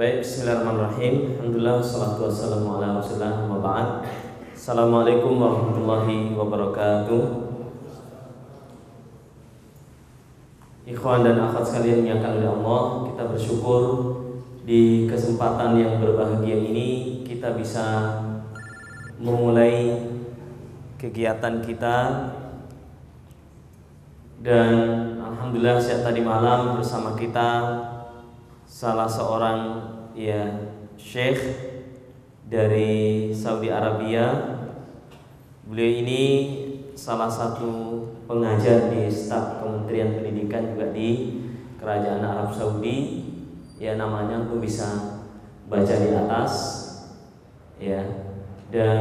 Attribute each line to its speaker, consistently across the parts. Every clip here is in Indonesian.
Speaker 1: Baik, bismillahirrahmanirrahim Alhamdulillah, salatu wassalamu ala rasulullah wa Assalamualaikum warahmatullahi wabarakatuh Ikhwan dan akhwat sekalian yang akan oleh Allah Kita bersyukur di kesempatan yang berbahagia ini Kita bisa memulai kegiatan kita Dan Alhamdulillah sejak tadi malam bersama kita salah seorang ya syekh dari Saudi Arabia. Beliau ini salah satu pengajar di staf Kementerian Pendidikan juga di Kerajaan Arab Saudi. Ya namanya aku bisa baca di atas. Ya. Dan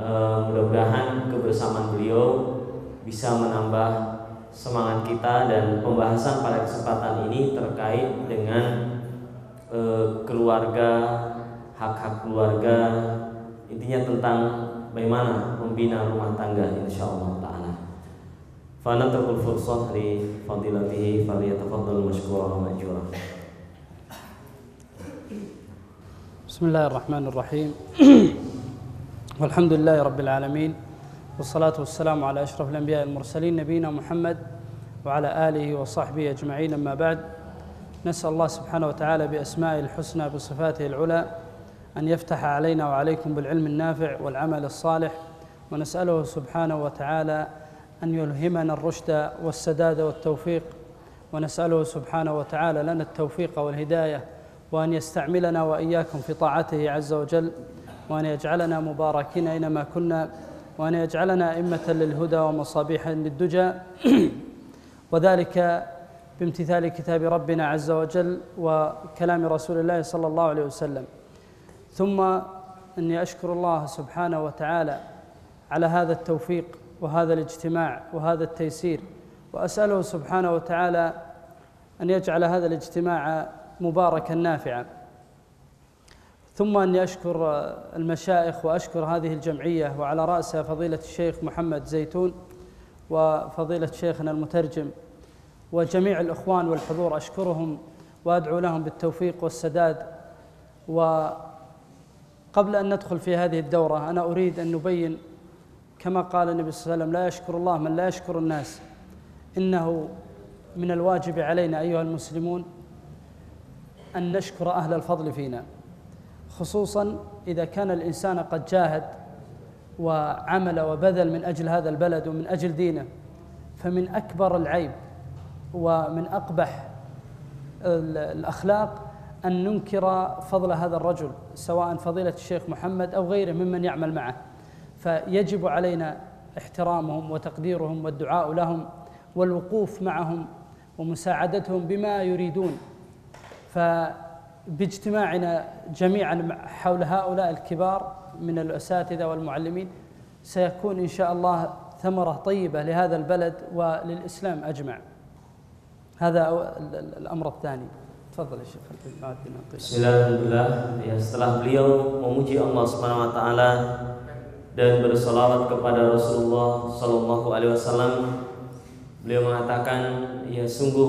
Speaker 1: e, mudah-mudahan kebersamaan beliau bisa menambah semangat kita dan pembahasan pada kesempatan ini terkait dengan keluarga, hak-hak keluarga, intinya tentang bagaimana membina rumah tangga insyaallah taala. Fa natrukul fursah li fadilatihi falyatafaddal mashkura majura.
Speaker 2: بسم الله الرحمن الرحيم والحمد لله رب العالمين والصلاة والسلام على أشرف الأنبياء المرسلين نبينا محمد وعلى آله وصحبه أجمعين أما بعد نسأل الله سبحانه وتعالى بأسمائه الحسنى بصفاته العلى أن يفتح علينا وعليكم بالعلم النافع والعمل الصالح ونسأله سبحانه وتعالى أن يلهمنا الرشد والسداد والتوفيق ونسأله سبحانه وتعالى لنا التوفيق والهداية وأن يستعملنا وإياكم في طاعته عز وجل وأن يجعلنا مباركين أينما كنا وأن يجعلنا أئمة للهدى ومصابيح للدجى وذلك بامتثال كتاب ربنا عز وجل وكلام رسول الله صلى الله عليه وسلم ثم اني اشكر الله سبحانه وتعالى على هذا التوفيق وهذا الاجتماع وهذا التيسير واساله سبحانه وتعالى ان يجعل هذا الاجتماع مباركا نافعا ثم اني اشكر المشائخ واشكر هذه الجمعيه وعلى راسها فضيله الشيخ محمد زيتون وفضيله شيخنا المترجم وجميع الإخوان والحضور أشكرهم وأدعو لهم بالتوفيق والسداد وقبل أن ندخل في هذه الدورة أنا أريد أن نبين كما قال النبي صلى الله عليه وسلم لا يشكر الله من لا يشكر الناس إنه من الواجب علينا أيها المسلمون أن نشكر أهل الفضل فينا خصوصا إذا كان الإنسان قد جاهد وعمل وبذل من أجل هذا البلد ومن أجل دينه فمن أكبر العيب ومن أقبح الأخلاق أن ننكر فضل هذا الرجل سواء فضيلة الشيخ محمد أو غيره ممن يعمل معه فيجب علينا احترامهم وتقديرهم والدعاء لهم والوقوف معهم ومساعدتهم بما يريدون فباجتماعنا جميعا حول هؤلاء الكبار من الأساتذة والمعلمين سيكون إن شاء الله ثمرة طيبة لهذا البلد وللإسلام أجمع هذا الأمر الثاني تفضل يا شيخ Bismillahirrahmanirrahim. Ya, setelah beliau memuji Allah Subhanahu
Speaker 1: wa taala dan bersolawat kepada Rasulullah sallallahu Alaihi Wasallam, beliau mengatakan, ya sungguh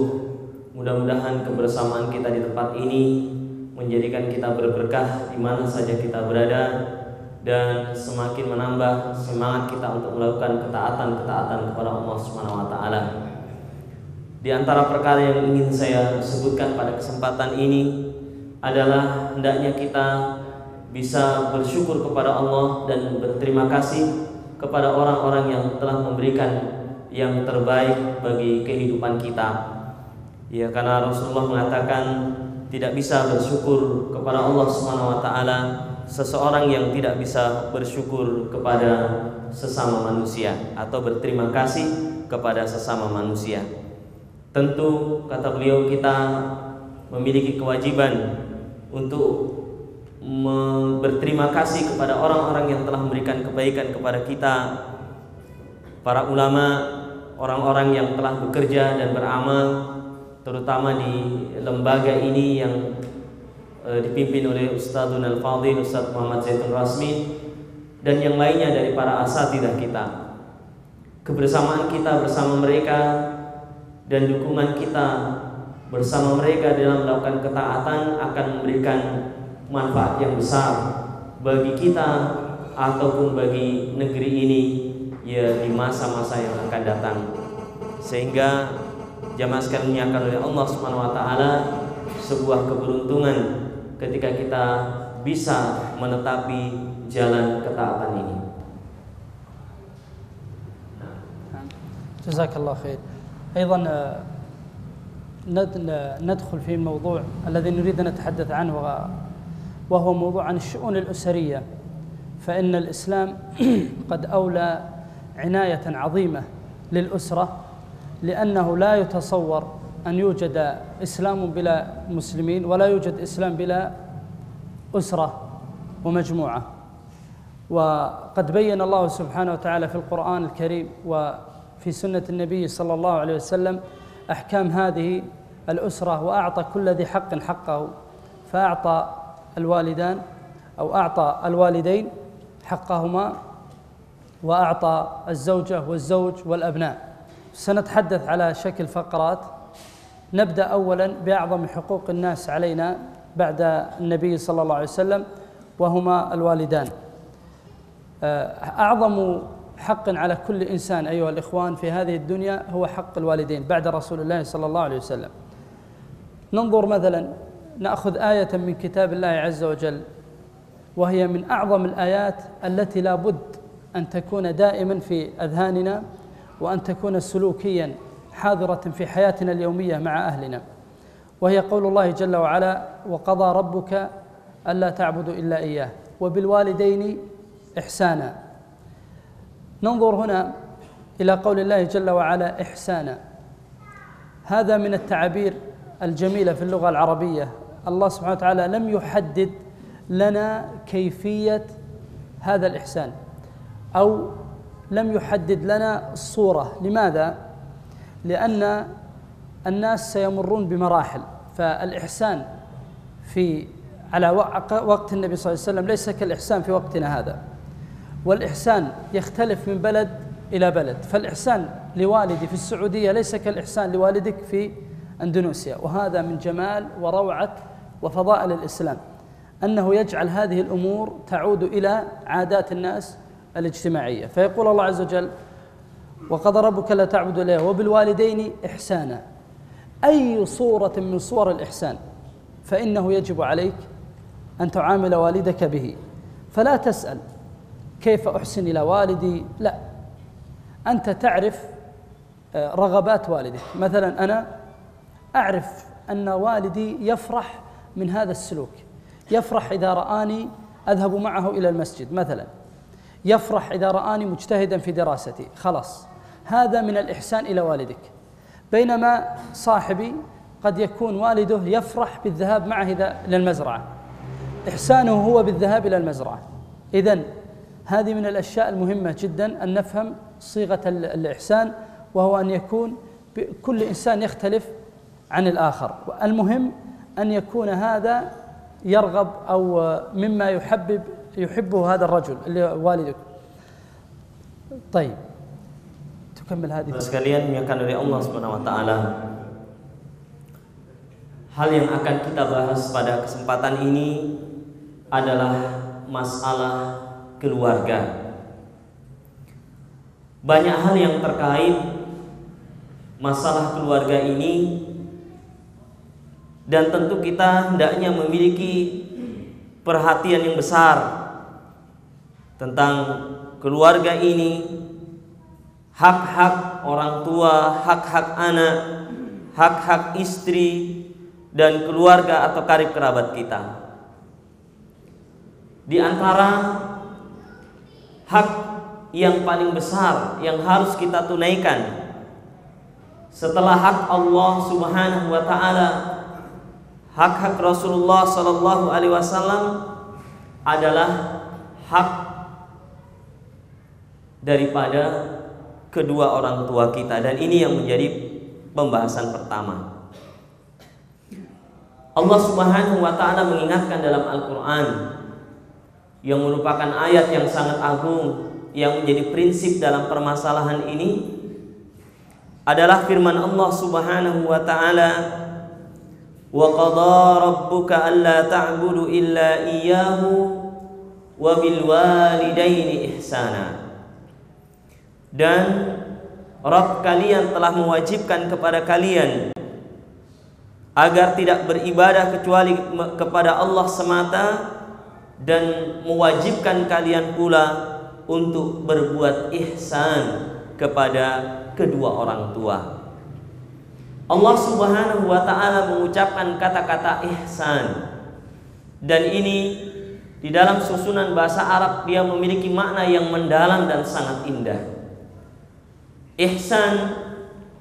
Speaker 1: mudah-mudahan kebersamaan kita di tempat ini menjadikan kita berberkah di mana saja kita berada dan semakin menambah semangat kita untuk melakukan ketaatan-ketaatan kepada Allah Subhanahu wa taala. Di antara perkara yang ingin saya sebutkan pada kesempatan ini adalah hendaknya kita bisa bersyukur kepada Allah dan berterima kasih kepada orang-orang yang telah memberikan yang terbaik bagi kehidupan kita. Ya, karena Rasulullah mengatakan tidak bisa bersyukur kepada Allah Subhanahu wa taala seseorang yang tidak bisa bersyukur kepada sesama manusia atau berterima kasih kepada sesama manusia. Tentu kata beliau kita memiliki kewajiban untuk berterima kasih kepada orang-orang yang telah memberikan kebaikan kepada kita, para ulama, orang-orang yang telah bekerja dan beramal, terutama di lembaga ini yang eh, dipimpin oleh Ustadzun Al-Fadhil Ustadz Muhammad Zaitun Rasmi dan yang lainnya dari para asatidah kita. Kebersamaan kita bersama mereka dan dukungan kita bersama mereka dalam melakukan ketaatan akan memberikan manfaat yang besar bagi kita ataupun bagi negeri ini ya di masa-masa yang akan datang sehingga jamaah sekalian akan oleh Allah Subhanahu wa taala sebuah keberuntungan ketika kita bisa menetapi jalan ketaatan ini.
Speaker 2: Jazakallah khair. أيضا آه، ندخل في الموضوع الذي نريد أن نتحدث عنه آه، وهو موضوع عن الشؤون الأسرية فإن الإسلام قد أولى عناية عظيمة للأسرة لأنه لا يتصور أن يوجد إسلام بلا مسلمين ولا يوجد إسلام بلا أسرة ومجموعة وقد بين الله سبحانه وتعالى في القرآن الكريم و في سنة النبي صلى الله عليه وسلم أحكام هذه الأسرة وأعطى كل ذي حق حقه فأعطى الوالدان أو أعطى الوالدين حقهما وأعطى الزوجة والزوج والأبناء سنتحدث على شكل فقرات نبدأ أولا بأعظم حقوق الناس علينا بعد النبي صلى الله عليه وسلم وهما الوالدان أعظم حق على كل إنسان أيها الإخوان في هذه الدنيا هو حق الوالدين بعد رسول الله صلى الله عليه وسلم ننظر مثلا نأخذ آية من كتاب الله عز وجل وهي من أعظم الآيات التي لا بد أن تكون دائما في أذهاننا وأن تكون سلوكيا حاضرة في حياتنا اليومية مع أهلنا وهي قول الله جل وعلا وقضى ربك ألا تعبدوا إلا إياه وبالوالدين إحسانا ننظر هنا إلى قول الله جل وعلا إحسانا هذا من التعابير الجميلة في اللغة العربية الله سبحانه وتعالى لم يحدد لنا كيفية هذا الإحسان أو لم يحدد لنا الصورة لماذا؟ لأن الناس سيمرون بمراحل فالإحسان في على وقت النبي صلى الله عليه وسلم ليس كالإحسان في وقتنا هذا والإحسان يختلف من بلد إلى بلد فالإحسان لوالدي في السعودية ليس كالإحسان لوالدك في أندونيسيا وهذا من جمال وروعة وفضائل الإسلام أنه يجعل هذه الأمور تعود إلى عادات الناس الاجتماعية فيقول الله عز وجل وقضى ربك لا تعبد إلا وبالوالدين إحسانا أي صورة من صور الإحسان فإنه يجب عليك أن تعامل والدك به فلا تسأل كيف احسن الى والدي لا انت تعرف آه، رغبات والدك مثلا انا اعرف ان والدي يفرح من هذا السلوك يفرح اذا راني اذهب معه الى المسجد مثلا يفرح اذا راني مجتهدا في دراستي خلاص هذا من الاحسان الى والدك بينما صاحبي قد يكون والده يفرح بالذهاب معه الى المزرعه احسانه هو بالذهاب الى المزرعه اذا هذه من الأشياء المهمة جدا أن نفهم صيغة الإحسان وهو أن يكون كل إنسان يختلف عن الآخر المهم أن يكون هذا يرغب أو مما يحبب يحبه هذا الرجل اللي والدك طيب تكمل هذه sekalian yang dari Allah Subhanahu
Speaker 1: wa taala Hal yang akan kita bahas pada kesempatan ini adalah masalah keluarga. Banyak hal yang terkait masalah keluarga ini dan tentu kita hendaknya memiliki perhatian yang besar tentang keluarga ini, hak-hak orang tua, hak-hak anak, hak-hak istri dan keluarga atau karib kerabat kita. Di antara hak yang paling besar yang harus kita tunaikan setelah hak Allah Subhanahu wa taala hak-hak Rasulullah sallallahu alaihi wasallam adalah hak daripada kedua orang tua kita dan ini yang menjadi pembahasan pertama. Allah Subhanahu wa taala mengingatkan dalam Al-Qur'an yang merupakan ayat yang sangat agung yang menjadi prinsip dalam permasalahan ini adalah firman Allah Subhanahu wa taala wa qada rabbuka alla ta'budu illa iyyahu wa bil walidaini ihsana dan Rabb kalian telah mewajibkan kepada kalian agar tidak beribadah kecuali kepada Allah semata dan mewajibkan kalian pula untuk berbuat ihsan kepada kedua orang tua. Allah Subhanahu wa taala mengucapkan kata-kata ihsan. Dan ini di dalam susunan bahasa Arab dia memiliki makna yang mendalam dan sangat indah. Ihsan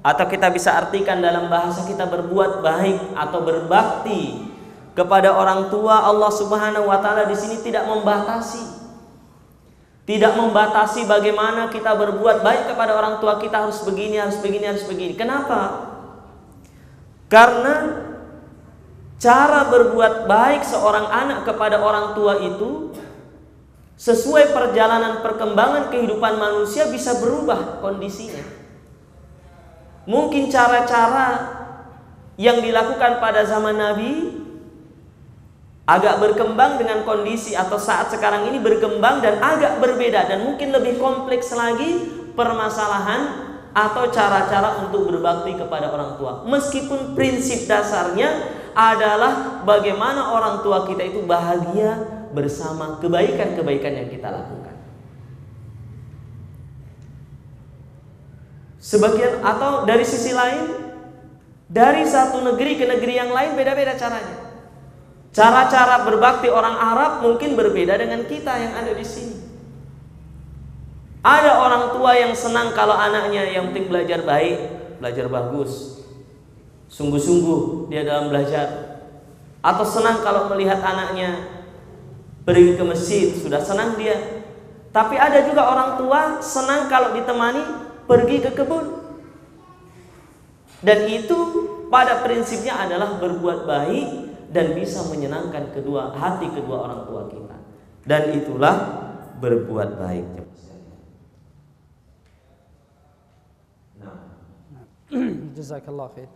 Speaker 1: atau kita bisa artikan dalam bahasa kita berbuat baik atau berbakti kepada orang tua Allah Subhanahu wa taala di sini tidak membatasi. Tidak membatasi bagaimana kita berbuat baik kepada orang tua kita harus begini, harus begini, harus begini. Kenapa? Karena cara berbuat baik seorang anak kepada orang tua itu sesuai perjalanan perkembangan kehidupan manusia bisa berubah kondisinya. Mungkin cara-cara yang dilakukan pada zaman Nabi agak berkembang dengan kondisi atau saat sekarang ini berkembang dan agak berbeda dan mungkin lebih kompleks lagi permasalahan atau cara-cara untuk berbakti kepada orang tua. Meskipun prinsip dasarnya adalah bagaimana orang tua kita itu bahagia bersama kebaikan-kebaikan yang kita lakukan. Sebagian atau dari sisi lain dari satu negeri ke negeri yang lain beda-beda caranya. Cara-cara berbakti orang Arab mungkin berbeda dengan kita yang ada di sini. Ada orang tua yang senang kalau anaknya yang penting belajar baik, belajar bagus, sungguh-sungguh dia dalam belajar. Atau senang kalau melihat anaknya pergi ke masjid, sudah senang dia. Tapi ada juga orang tua senang kalau ditemani pergi ke kebun. Dan itu pada prinsipnya adalah berbuat baik dan bisa menyenangkan kedua hati kedua orang tua kita. Dan itulah berbuat baik.
Speaker 2: جزاك الله خير.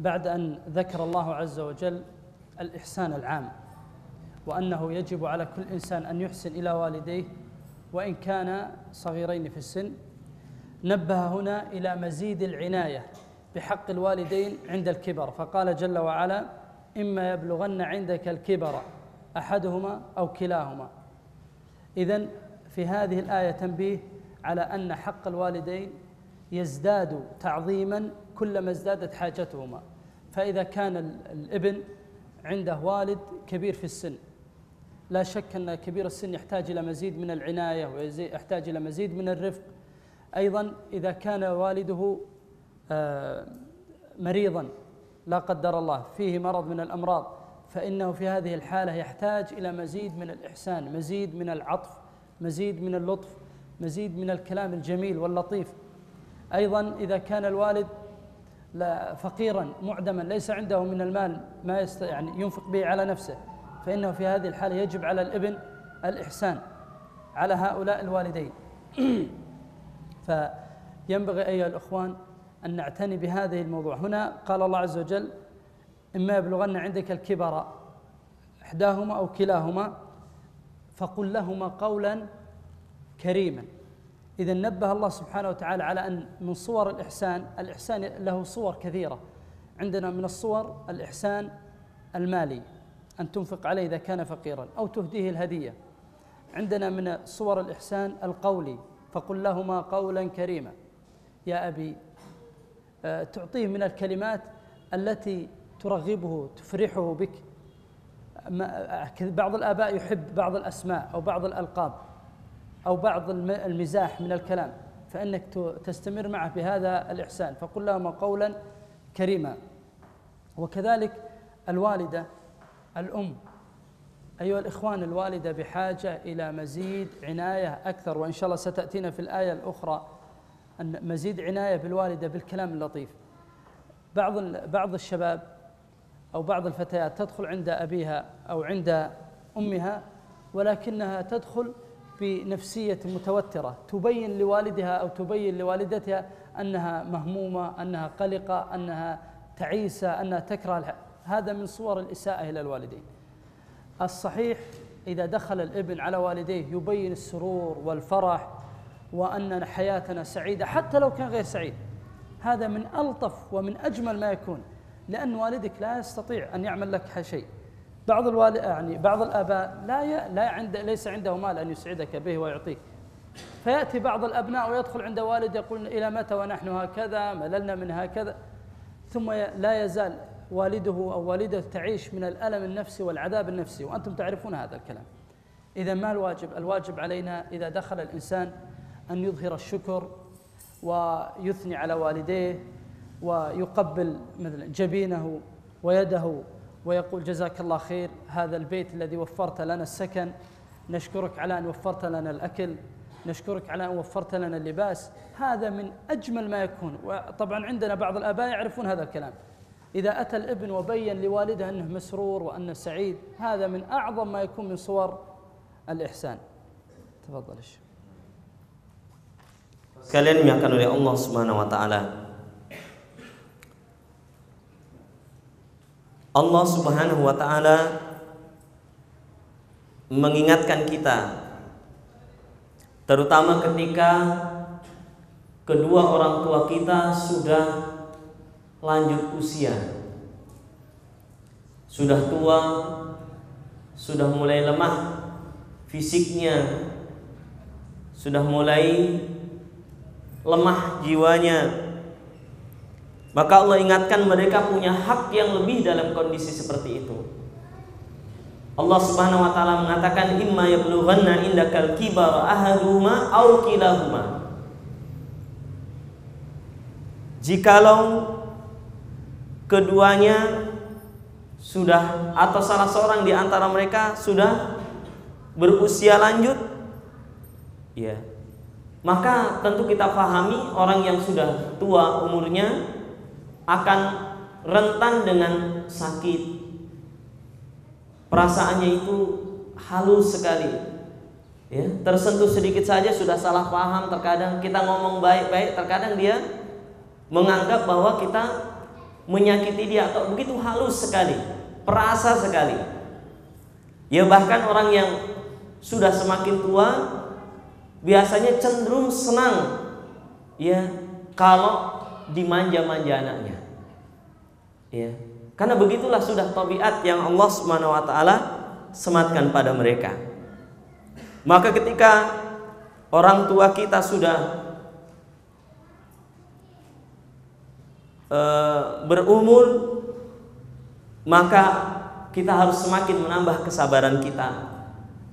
Speaker 2: بعد أن ذكر الله عز وجل الإحسان العام وأنه يجب على كل إنسان أن يحسن إلى والديه وإن كان صغيرين في السن نبه هنا إلى مزيد العناية بحق الوالدين عند الكبر فقال جل وعلا إما يبلغن عندك الكبر أحدهما أو كلاهما إذا في هذه الآية تنبيه على أن حق الوالدين يزداد تعظيما كلما ازدادت حاجتهما فإذا كان الابن عنده والد كبير في السن لا شك أن كبير السن يحتاج إلى مزيد من العناية ويحتاج إلى مزيد من الرفق أيضا إذا كان والده آه، مريضا لا قدر الله فيه مرض من الامراض فانه في هذه الحاله يحتاج الى مزيد من الاحسان، مزيد من العطف، مزيد من اللطف، مزيد من الكلام الجميل واللطيف. ايضا اذا كان الوالد لا فقيرا معدما ليس عنده من المال ما يست يعني ينفق به على نفسه فانه في هذه الحاله يجب على الابن الاحسان على هؤلاء الوالدين. فينبغي ايها الاخوان أن نعتني بهذه الموضوع هنا قال الله عز وجل إما يبلغن عندك الكبر إحداهما أو كلاهما فقل لهما قولا كريما إذا نبه الله سبحانه وتعالى على أن من صور الإحسان الإحسان له صور كثيرة عندنا من الصور الإحسان المالي أن تنفق عليه إذا كان فقيرا أو تهديه الهدية عندنا من صور الإحسان القولي فقل لهما قولا كريما يا أبي آه، تعطيه من الكلمات التي ترغبه تفرحه بك آه، بعض الآباء يحب بعض الأسماء أو بعض الألقاب أو بعض المزاح من الكلام فإنك تستمر معه بهذا الإحسان فقل لهما قولا كريما وكذلك الوالدة الأم أيها الإخوان الوالدة بحاجة إلى مزيد عناية أكثر وإن شاء الله ستأتينا في الآية الأخرى ان مزيد عنايه بالوالده بالكلام اللطيف بعض بعض الشباب او بعض الفتيات تدخل عند ابيها او عند امها ولكنها تدخل بنفسيه متوتره تبين لوالدها او تبين لوالدتها انها مهمومه انها قلقه انها تعيسه انها تكره هذا من صور الاساءه الى الوالدين الصحيح اذا دخل الابن على والديه يبين السرور والفرح وأن حياتنا سعيدة حتى لو كان غير سعيد هذا من ألطف ومن أجمل ما يكون لأن والدك لا يستطيع أن يعمل لك شيء بعض الوالد يعني بعض الآباء لا ي... لا عند... ليس عنده مال أن يسعدك به ويعطيك فيأتي بعض الأبناء ويدخل عند والد يقول إلى متى ونحن هكذا مللنا من هكذا ثم لا يزال والده أو والدته تعيش من الألم النفسي والعذاب النفسي وأنتم تعرفون هذا الكلام إذا ما الواجب؟ الواجب علينا إذا دخل الإنسان أن يظهر الشكر ويثني على والديه ويقبل مثلا جبينه ويده ويقول جزاك الله خير هذا البيت الذي وفرت لنا السكن نشكرك على أن وفرت لنا الأكل نشكرك على أن وفرت لنا اللباس هذا من أجمل ما يكون وطبعا عندنا بعض الآباء يعرفون هذا الكلام إذا أتى الابن وبين لوالده أنه مسرور وأنه سعيد هذا من أعظم ما يكون من صور الإحسان تفضل الشيخ
Speaker 1: kalian dimuliakan oleh Allah Subhanahu wa taala. Allah Subhanahu wa taala mengingatkan kita terutama ketika kedua orang tua kita sudah lanjut usia. Sudah tua, sudah mulai lemah fisiknya, sudah mulai lemah jiwanya. Maka Allah ingatkan mereka punya hak yang lebih dalam kondisi seperti itu. Allah Subhanahu wa taala mengatakan imma yablughanna indakal kibar ahaduhuma aw kilahuma. Jikalau keduanya sudah atau salah seorang di antara mereka sudah berusia lanjut, ya, maka tentu kita pahami orang yang sudah tua umurnya akan rentan dengan sakit.
Speaker 2: Perasaannya
Speaker 1: itu halus sekali. Ya, tersentuh sedikit saja sudah salah paham terkadang kita ngomong baik-baik terkadang dia menganggap bahwa kita menyakiti dia atau begitu halus sekali, perasa sekali. Ya bahkan orang yang sudah semakin tua biasanya cenderung senang ya kalau dimanja-manja anaknya. Ya. Karena begitulah sudah tabiat yang Allah Subhanahu wa taala sematkan pada mereka. Maka ketika orang tua kita sudah uh, berumur maka kita harus semakin menambah kesabaran kita,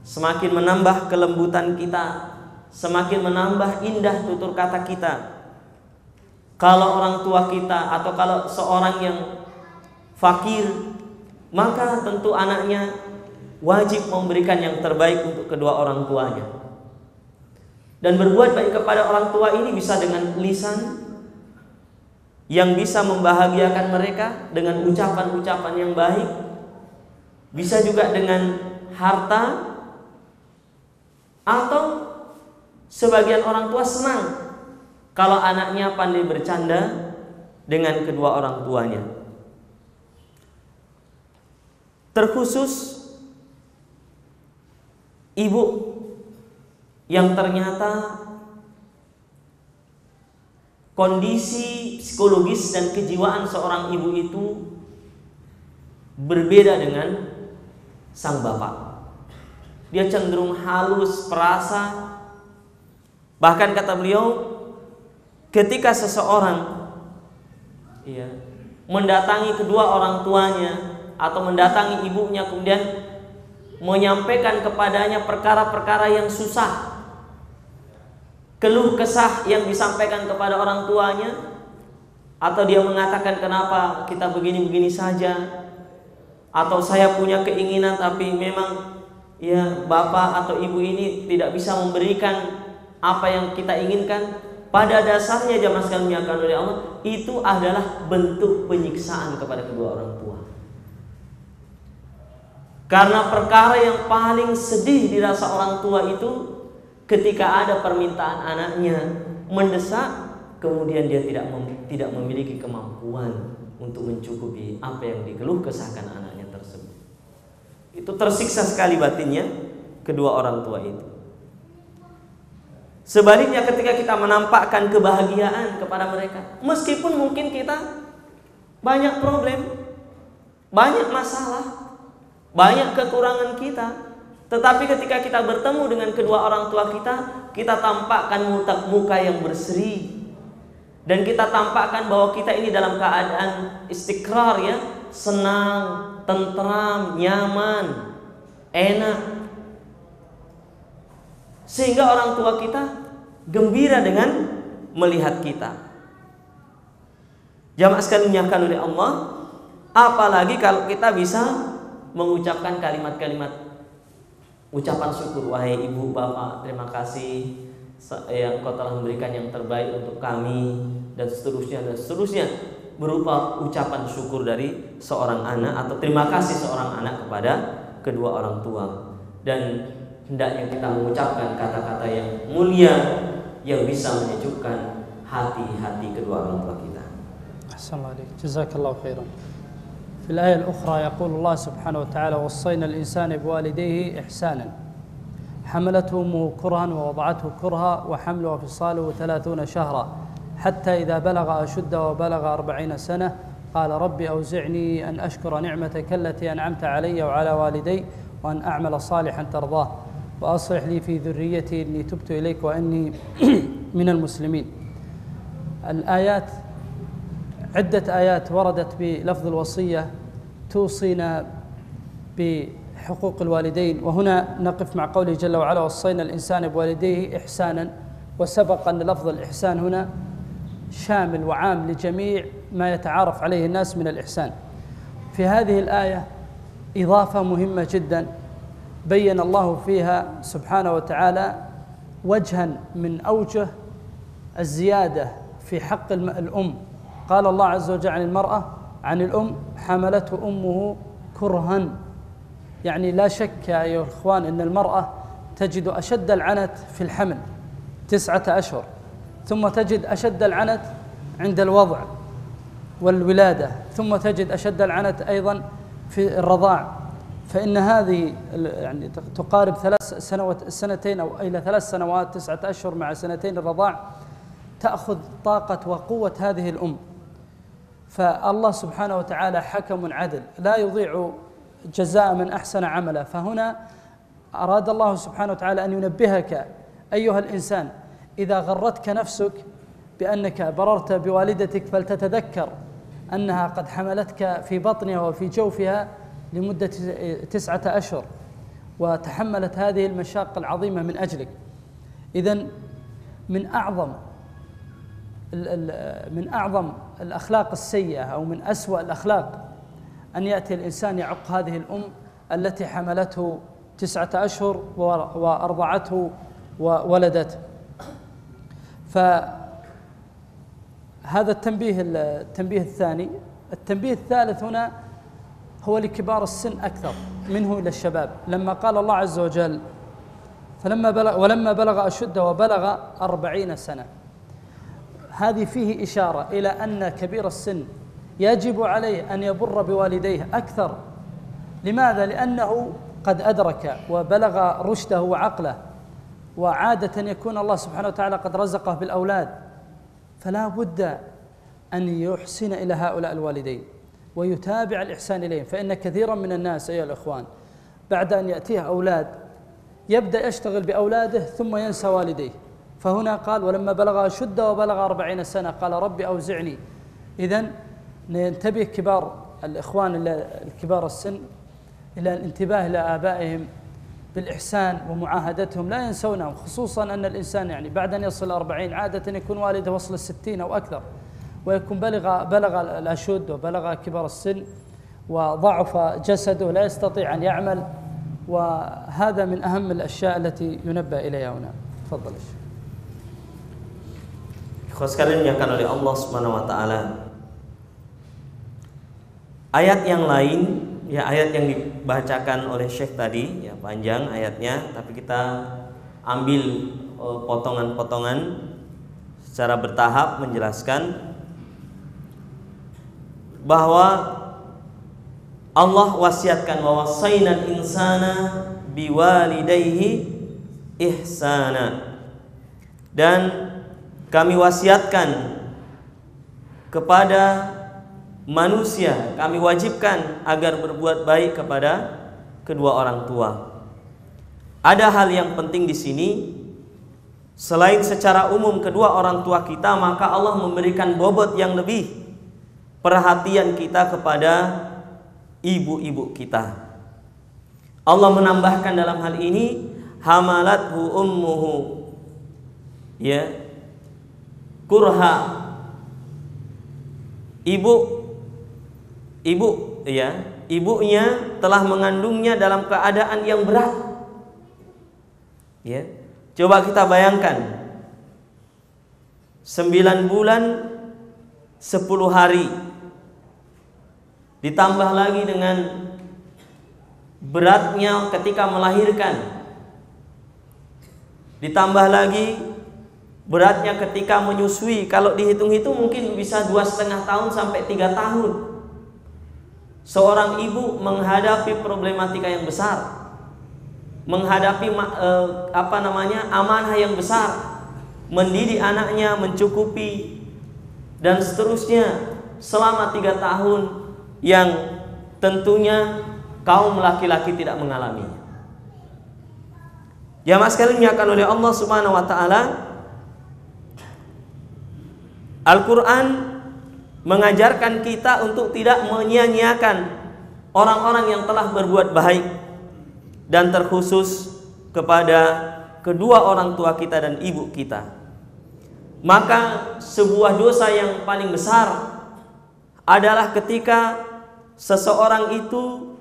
Speaker 1: semakin menambah kelembutan kita, semakin menambah indah tutur kata kita. Kalau orang tua kita atau kalau seorang yang fakir, maka tentu anaknya wajib memberikan yang terbaik untuk kedua orang tuanya. Dan berbuat baik kepada orang tua ini bisa dengan lisan yang bisa membahagiakan mereka dengan ucapan-ucapan yang baik. Bisa juga dengan harta atau Sebagian orang tua senang kalau anaknya pandai bercanda dengan kedua orang tuanya. Terkhusus ibu yang ternyata kondisi psikologis dan kejiwaan seorang ibu itu berbeda dengan sang bapak. Dia cenderung halus, perasa, Bahkan kata beliau, ketika seseorang ya, mendatangi kedua orang tuanya atau mendatangi ibunya kemudian menyampaikan kepadanya perkara-perkara yang susah, keluh kesah yang disampaikan kepada orang tuanya, atau dia mengatakan kenapa kita begini-begini saja, atau saya punya keinginan tapi memang ya bapak atau ibu ini tidak bisa memberikan apa yang kita inginkan pada dasarnya jamaah sekalian menyiapkan oleh Allah itu adalah bentuk penyiksaan kepada kedua orang tua. Karena perkara yang paling sedih dirasa orang tua itu ketika ada permintaan anaknya mendesak kemudian dia tidak mem tidak memiliki kemampuan untuk mencukupi apa yang dikeluh kesahkan anaknya tersebut. Itu tersiksa sekali batinnya kedua orang tua itu. Sebaliknya ketika kita menampakkan kebahagiaan kepada mereka, meskipun mungkin kita banyak problem, banyak masalah, banyak kekurangan kita, tetapi ketika kita bertemu dengan kedua orang tua kita, kita tampakkan muka yang berseri. Dan kita tampakkan bahwa kita ini dalam keadaan istikrar ya, senang, tentram, nyaman, enak. Sehingga orang tua kita gembira dengan melihat kita. Jamaah sekalian menyiapkan oleh Allah, apalagi kalau kita bisa mengucapkan kalimat-kalimat ucapan syukur wahai ibu bapak terima kasih yang kau telah memberikan yang terbaik untuk kami dan seterusnya dan seterusnya berupa ucapan syukur dari seorang anak atau terima kasih seorang anak kepada kedua orang tua dan hendaknya kita mengucapkan kata-kata yang mulia yang bisa menyejukkan hati-hati kedua
Speaker 2: orang tua kita. Assalamualaikum. Jazakallah khairan. في الآية الأخرى يقول الله سبحانه وتعالى وصينا الإنسان بوالديه إحسانا حملته أمه كرها ووضعته كرها وحمله وفصاله ثلاثون شهرا حتى إذا بلغ أشده وبلغ أربعين سنة قال ربي أوزعني أن أشكر نعمتك التي أنعمت علي وعلى والدي وأن أعمل صالحا ترضاه وأصلح لي في ذريتي إني تبت إليك وإني من المسلمين الآيات عدة آيات وردت بلفظ الوصية توصينا بحقوق الوالدين وهنا نقف مع قوله جل وعلا وصينا الإنسان بوالديه إحسانا وسبق أن لفظ الإحسان هنا شامل وعام لجميع ما يتعارف عليه الناس من الإحسان في هذه الآية إضافة مهمة جدا بين الله فيها سبحانه وتعالى وجها من اوجه الزياده في حق الام قال الله عز وجل عن المراه عن الام حملته امه كرها يعني لا شك يا ايها الاخوان ان المراه تجد اشد العنت في الحمل تسعه اشهر ثم تجد اشد العنت عند الوضع والولاده ثم تجد اشد العنت ايضا في الرضاع فإن هذه يعني تقارب ثلاث سنوات سنتين أو إلى ثلاث سنوات تسعة أشهر مع سنتين الرضاع تأخذ طاقة وقوة هذه الأم فالله سبحانه وتعالى حكم عدل لا يضيع جزاء من أحسن عملا فهنا أراد الله سبحانه وتعالى أن ينبهك أيها الإنسان إذا غرتك نفسك بأنك بررت بوالدتك فلتتذكر أنها قد حملتك في بطنها وفي جوفها لمدة تسعة أشهر وتحملت هذه المشاق العظيمة من أجلك إذا من أعظم من أعظم الأخلاق السيئة أو من أسوأ الأخلاق أن يأتي الإنسان يعق هذه الأم التي حملته تسعة أشهر وأرضعته وولدته فهذا التنبيه التنبيه الثاني التنبيه الثالث هنا هو لكبار السن أكثر منه إلى الشباب لما قال الله عز وجل فلما بلغ ولما بلغ أشده وبلغ أربعين سنة هذه فيه إشارة إلى أن كبير السن يجب عليه أن يبر بوالديه أكثر لماذا؟ لأنه قد أدرك وبلغ رشده وعقله وعادة يكون الله سبحانه وتعالى قد رزقه بالأولاد فلا بد أن يحسن إلى هؤلاء الوالدين ويتابع الإحسان إليهم فإن كثيرا من الناس أيها الإخوان بعد أن يأتيه أولاد يبدأ يشتغل بأولاده ثم ينسى والديه فهنا قال ولما بلغ شدة وبلغ أربعين سنة قال ربي أوزعني إذا ننتبه كبار الإخوان الكبار السن إلى الانتباه إلى آبائهم بالإحسان ومعاهدتهم لا ينسونهم خصوصا أن الإنسان يعني بعد أن يصل أربعين عادة يكون والده وصل الستين أو أكثر ويكون بلغ بلغ الأشد وبلغ كبر السن وضعف جسده لا يستطيع أن يعمل وهذا من أهم الأشياء التي ينبه اليها هنا تفضل
Speaker 1: Ikhwas sekalian dimuliakan oleh Allah Subhanahu wa taala. Ayat yang lain ya ayat yang dibacakan oleh Syekh tadi ya panjang ayatnya tapi kita ambil eh, potongan-potongan secara bertahap menjelaskan bahwa Allah wasiatkan bahwa wasainal insana biwalidayhi ihsana dan kami wasiatkan kepada manusia kami wajibkan agar berbuat baik kepada kedua orang tua. Ada hal yang penting di sini selain secara umum kedua orang tua kita maka Allah memberikan bobot yang lebih perhatian kita kepada ibu-ibu kita. Allah menambahkan dalam hal ini hamalathu ummuhu ya kurha ibu ibu ya ibunya telah mengandungnya dalam keadaan yang berat ya coba kita bayangkan 9 bulan 10 hari Ditambah lagi dengan beratnya ketika melahirkan. Ditambah lagi beratnya ketika menyusui. Kalau dihitung itu mungkin bisa dua setengah tahun sampai tiga tahun. Seorang ibu menghadapi problematika yang besar, menghadapi e, apa namanya amanah yang besar, mendidik anaknya, mencukupi dan seterusnya selama tiga tahun yang tentunya kaum laki-laki tidak mengalami. Ya mas sekalian akan oleh Allah Subhanahu wa taala, Al-Qur'an mengajarkan kita untuk tidak menyia-nyiakan orang-orang yang telah berbuat baik dan terkhusus kepada kedua orang tua kita dan ibu kita. Maka sebuah dosa yang paling besar adalah ketika seseorang itu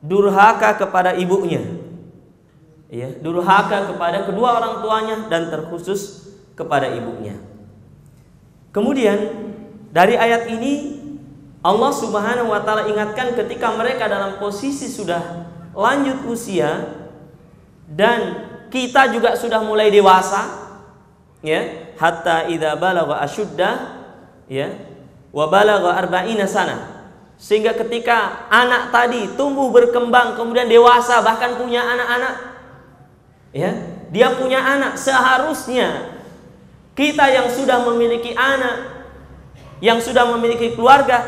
Speaker 1: durhaka kepada ibunya ya durhaka kepada kedua orang tuanya dan terkhusus kepada ibunya kemudian dari ayat ini Allah Subhanahu wa taala ingatkan ketika mereka dalam posisi sudah lanjut usia dan kita juga sudah mulai dewasa ya hatta idza balagha ashudda ya wa balagha arba'ina sana sehingga ketika anak tadi tumbuh berkembang kemudian dewasa bahkan punya anak-anak ya, dia punya anak seharusnya kita yang sudah memiliki anak yang sudah memiliki keluarga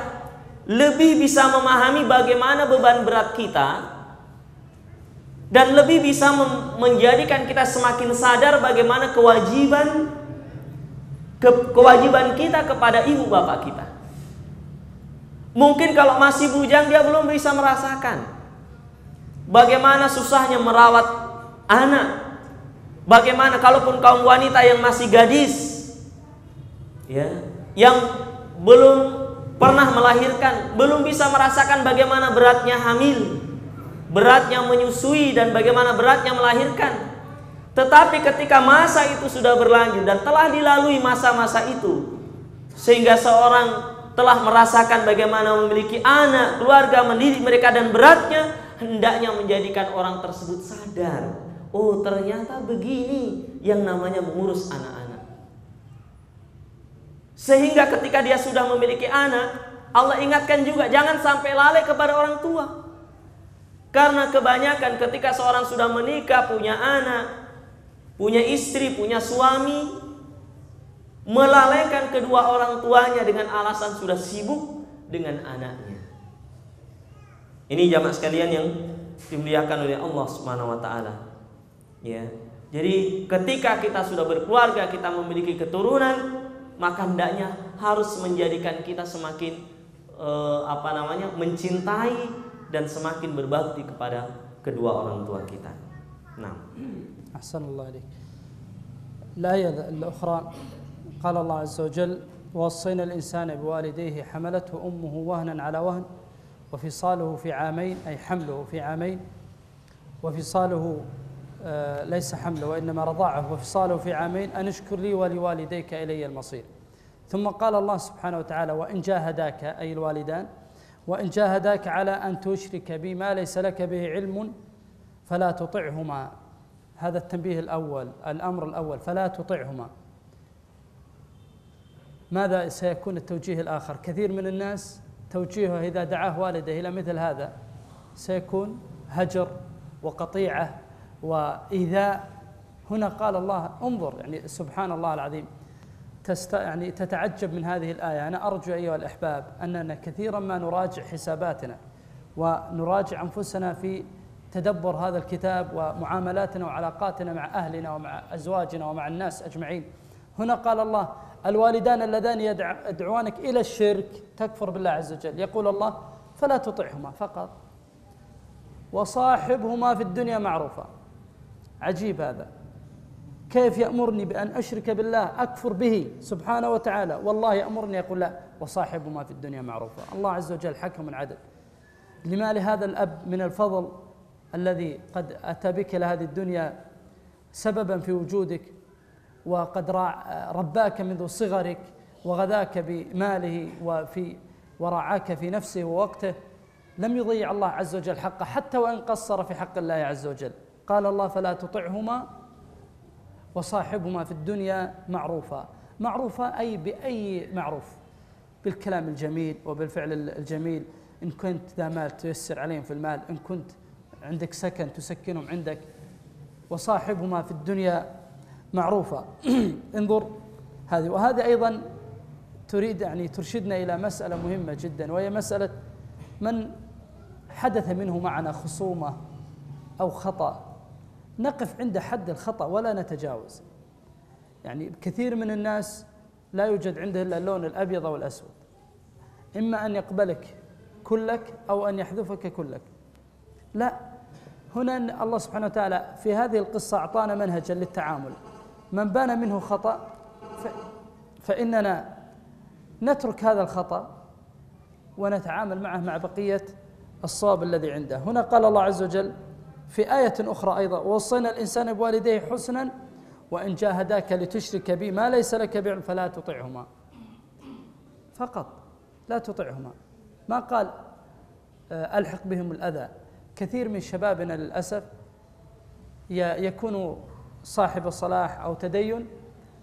Speaker 1: lebih bisa memahami bagaimana beban berat kita dan lebih bisa menjadikan kita semakin sadar bagaimana kewajiban ke kewajiban kita kepada ibu bapak kita. Mungkin kalau masih bujang dia belum bisa merasakan bagaimana susahnya merawat anak. Bagaimana kalaupun kaum wanita yang masih gadis ya, yang belum pernah melahirkan, belum bisa merasakan bagaimana beratnya hamil, beratnya menyusui dan bagaimana beratnya melahirkan. Tetapi ketika masa itu sudah berlanjut dan telah dilalui masa-masa itu sehingga seorang telah merasakan bagaimana memiliki anak, keluarga, mendidik mereka dan beratnya, hendaknya menjadikan orang tersebut sadar. Oh, ternyata begini yang namanya mengurus anak-anak. Sehingga ketika dia sudah memiliki anak, Allah ingatkan juga jangan sampai lalai kepada orang tua. Karena kebanyakan ketika seorang sudah menikah, punya anak, punya istri, punya suami, melalaikan kedua orang tuanya dengan alasan sudah sibuk dengan anaknya. Ini jamaah sekalian yang dimuliakan oleh Allah Subhanahu wa taala. Ya. Jadi ketika kita sudah berkeluarga, kita memiliki keturunan, maka hendaknya harus menjadikan kita semakin eh, apa namanya? mencintai dan semakin berbakti kepada kedua orang tua kita. Nah.
Speaker 2: Assalamualaikum. La ya al قال الله عز وجل ووصينا الإنسان بوالديه حملته أمه وهنا على وهن وفصاله في عامين أي حمله في عامين وفصاله آه، ليس حمله وإنما رضاعه وفصاله في عامين أن اشكر لي ولوالديك إلي المصير ثم قال الله سبحانه وتعالى وإن جاهداك أي الوالدان وإن جاهداك على أن تشرك بي ما ليس لك به علم فلا تطعهما هذا التنبيه الأول الأمر الأول فلا تطعهما ماذا سيكون التوجيه الآخر كثير من الناس توجيهه إذا دعاه والده إلى مثل هذا سيكون هجر وقطيعة وإيذاء هنا قال الله انظر يعني سبحان الله العظيم تست يعني تتعجب من هذه الآية أنا أرجو أيها الأحباب أننا كثيرا ما نراجع حساباتنا ونراجع أنفسنا في تدبر هذا الكتاب ومعاملاتنا وعلاقاتنا مع أهلنا ومع أزواجنا ومع الناس أجمعين هنا قال الله الوالدان اللذان يدعوانك إلى الشرك تكفر بالله عز وجل يقول الله فلا تطعهما فقط وصاحبهما في الدنيا معروفا عجيب هذا كيف يأمرني بأن أشرك بالله أكفر به سبحانه وتعالى والله يأمرني يقول لا وصاحبهما في الدنيا معروفا الله عز وجل حكم العدل لما لهذا الأب من الفضل الذي قد أتى بك إلى هذه الدنيا سببا في وجودك وقد آه، رباك منذ صغرك وغذاك بماله وفي ورعاك في نفسه ووقته لم يضيع الله عز وجل حقه حتى وإن قصر في حق الله عز وجل قال الله فلا تطعهما وصاحبهما في الدنيا معروفا معروفا أي بأي معروف بالكلام الجميل وبالفعل الجميل إن كنت ذا مال تيسر عليهم في المال إن كنت عندك سكن تسكنهم عندك وصاحبهما في الدنيا معروفة انظر هذه وهذه أيضا تريد يعني ترشدنا إلى مسألة مهمة جدا وهي مسألة من حدث منه معنا خصومة أو خطأ نقف عند حد الخطأ ولا نتجاوز يعني كثير من الناس لا يوجد عنده إلا اللون الأبيض أو الأسود إما أن يقبلك كلك أو أن يحذفك كلك لا هنا الله سبحانه وتعالى في هذه القصة أعطانا منهجا للتعامل من بان منه خطأ فإننا نترك هذا الخطأ ونتعامل معه مع بقية الصواب الذي عنده هنا قال الله عز وجل في آية أخرى أيضا وصينا الإنسان بوالديه حسنا وإن جاهداك لتشرك بي ما ليس لك بعلم فلا تطعهما فقط لا تطعهما ما قال آه، ألحق بهم الأذى كثير من شبابنا للأسف يكون صاحب صلاح أو تدين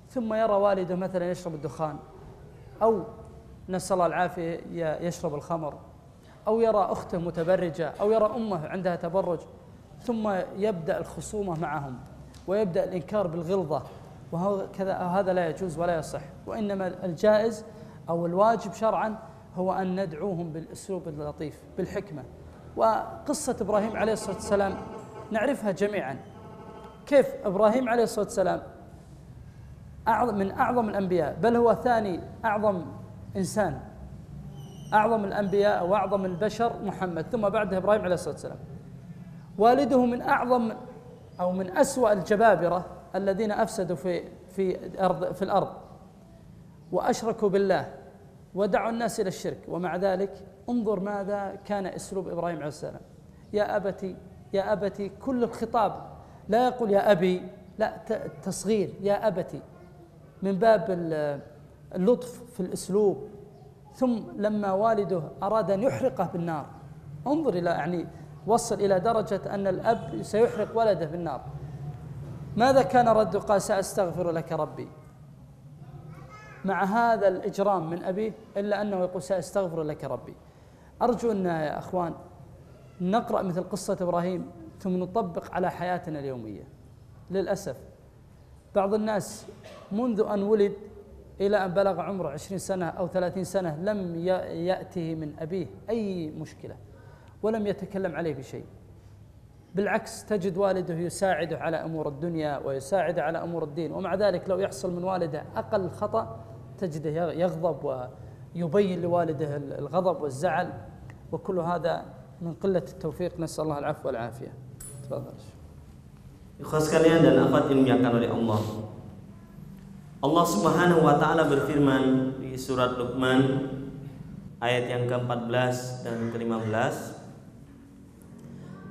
Speaker 2: ثم يرى والده مثلا يشرب الدخان أو نسأل الله العافية يشرب الخمر أو يرى أخته متبرجة أو يرى أمه عندها تبرج ثم يبدأ الخصومة معهم ويبدأ الإنكار بالغلظة وهكذا هذا لا يجوز ولا يصح وإنما الجائز أو الواجب شرعا هو أن ندعوهم بالأسلوب اللطيف بالحكمة وقصة إبراهيم عليه الصلاة والسلام نعرفها جميعا كيف إبراهيم عليه الصلاة والسلام أعظم من أعظم الأنبياء بل هو ثاني أعظم إنسان أعظم الأنبياء وأعظم البشر محمد ثم بعده إبراهيم عليه الصلاة والسلام والده من أعظم أو من أسوأ الجبابرة الذين أفسدوا في في أرض في الأرض وأشركوا بالله ودعوا الناس إلى الشرك ومع ذلك انظر ماذا كان أسلوب إبراهيم عليه السلام يا أبتي يا أبتي كل الخطاب لا يقول يا أبي لا تصغير يا أبتي من باب اللطف في الأسلوب ثم لما والده أراد أن يحرقه بالنار انظر إلى يعني وصل إلى درجة أن الأب سيحرق ولده بالنار ماذا كان رده قال سأستغفر لك ربي مع هذا الإجرام من أبيه إلا أنه يقول سأستغفر لك ربي أرجو أن يا أخوان نقرأ مثل قصة إبراهيم ثم نطبق على حياتنا اليوميه للاسف بعض الناس منذ ان ولد الى ان بلغ عمره 20 سنه او 30 سنه لم ياته من ابيه اي مشكله ولم يتكلم عليه بشيء بالعكس تجد والده يساعده على امور الدنيا ويساعده على امور الدين ومع ذلك لو يحصل من والده اقل خطا تجده يغضب ويبين لوالده الغضب والزعل وكل هذا من قله التوفيق نسال الله العفو والعافيه Tafadhal. Ikhwas kalian dan akhwat yang dimuliakan oleh Allah.
Speaker 1: Allah Subhanahu wa taala berfirman di surat Luqman ayat yang ke-14 dan ke-15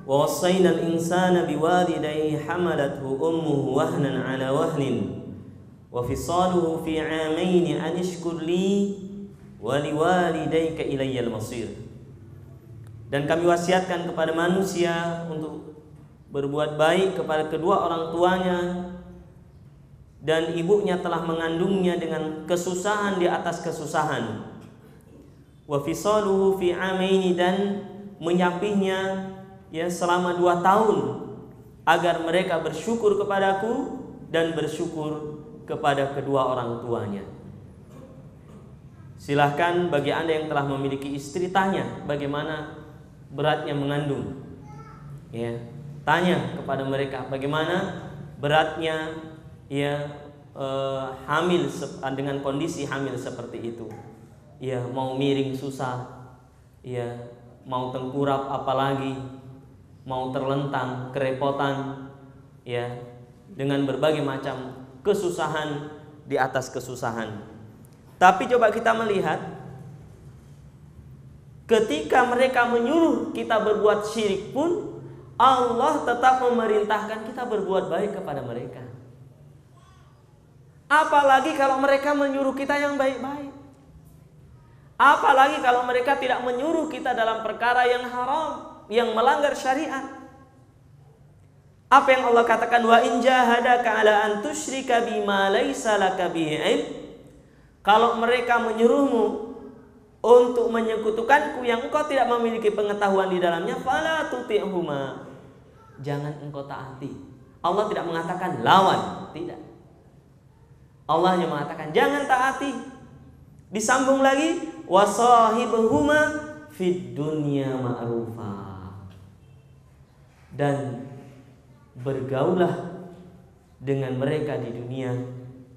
Speaker 1: ووصينا الإنسان بوالديه حملته أمه وهنا على وهن وفصاله في عامين أن اشكر لي ولوالديك إلي المصير Dan kami wasiatkan kepada manusia untuk berbuat baik kepada kedua orang tuanya dan ibunya telah mengandungnya dengan kesusahan di atas kesusahan wa fi amaini dan menyapihnya ya selama dua tahun agar mereka bersyukur kepadaku dan bersyukur kepada kedua orang tuanya silahkan bagi anda yang telah memiliki istri tanya bagaimana beratnya mengandung ya tanya kepada mereka bagaimana beratnya ya hamil dengan kondisi hamil seperti itu ya mau miring susah ya mau tengkurap apalagi mau terlentang kerepotan ya dengan berbagai macam kesusahan di atas kesusahan tapi coba kita melihat ketika mereka menyuruh kita berbuat syirik pun Allah tetap memerintahkan kita berbuat baik kepada mereka. Apalagi kalau mereka menyuruh kita yang baik-baik. Apalagi kalau mereka tidak menyuruh kita dalam perkara yang haram, yang melanggar syariat. Apa yang Allah katakan wa in jahadaka ala an tusyrika bima laisa laka Kalau mereka menyuruhmu untuk menyekutukanku yang engkau tidak memiliki pengetahuan di dalamnya, fala tuti'huma jangan engkau taati. Allah tidak mengatakan lawan, tidak. Allah hanya mengatakan jangan taati. Disambung lagi wasahibuhuma fid dunya ma'rufa. Dan bergaulah dengan mereka di dunia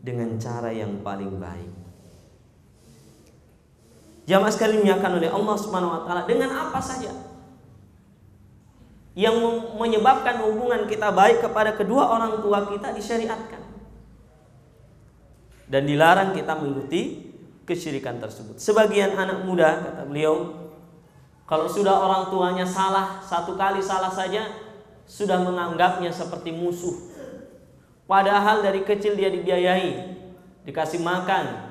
Speaker 1: dengan cara yang paling baik. Jamaah sekali dimuliakan oleh Allah Subhanahu wa taala dengan apa saja yang menyebabkan hubungan kita baik kepada kedua orang tua kita disyariatkan dan dilarang kita mengikuti kesyirikan tersebut. Sebagian anak muda kata beliau kalau sudah orang tuanya salah satu kali salah saja sudah menganggapnya seperti musuh. Padahal dari kecil dia dibiayai, dikasih makan,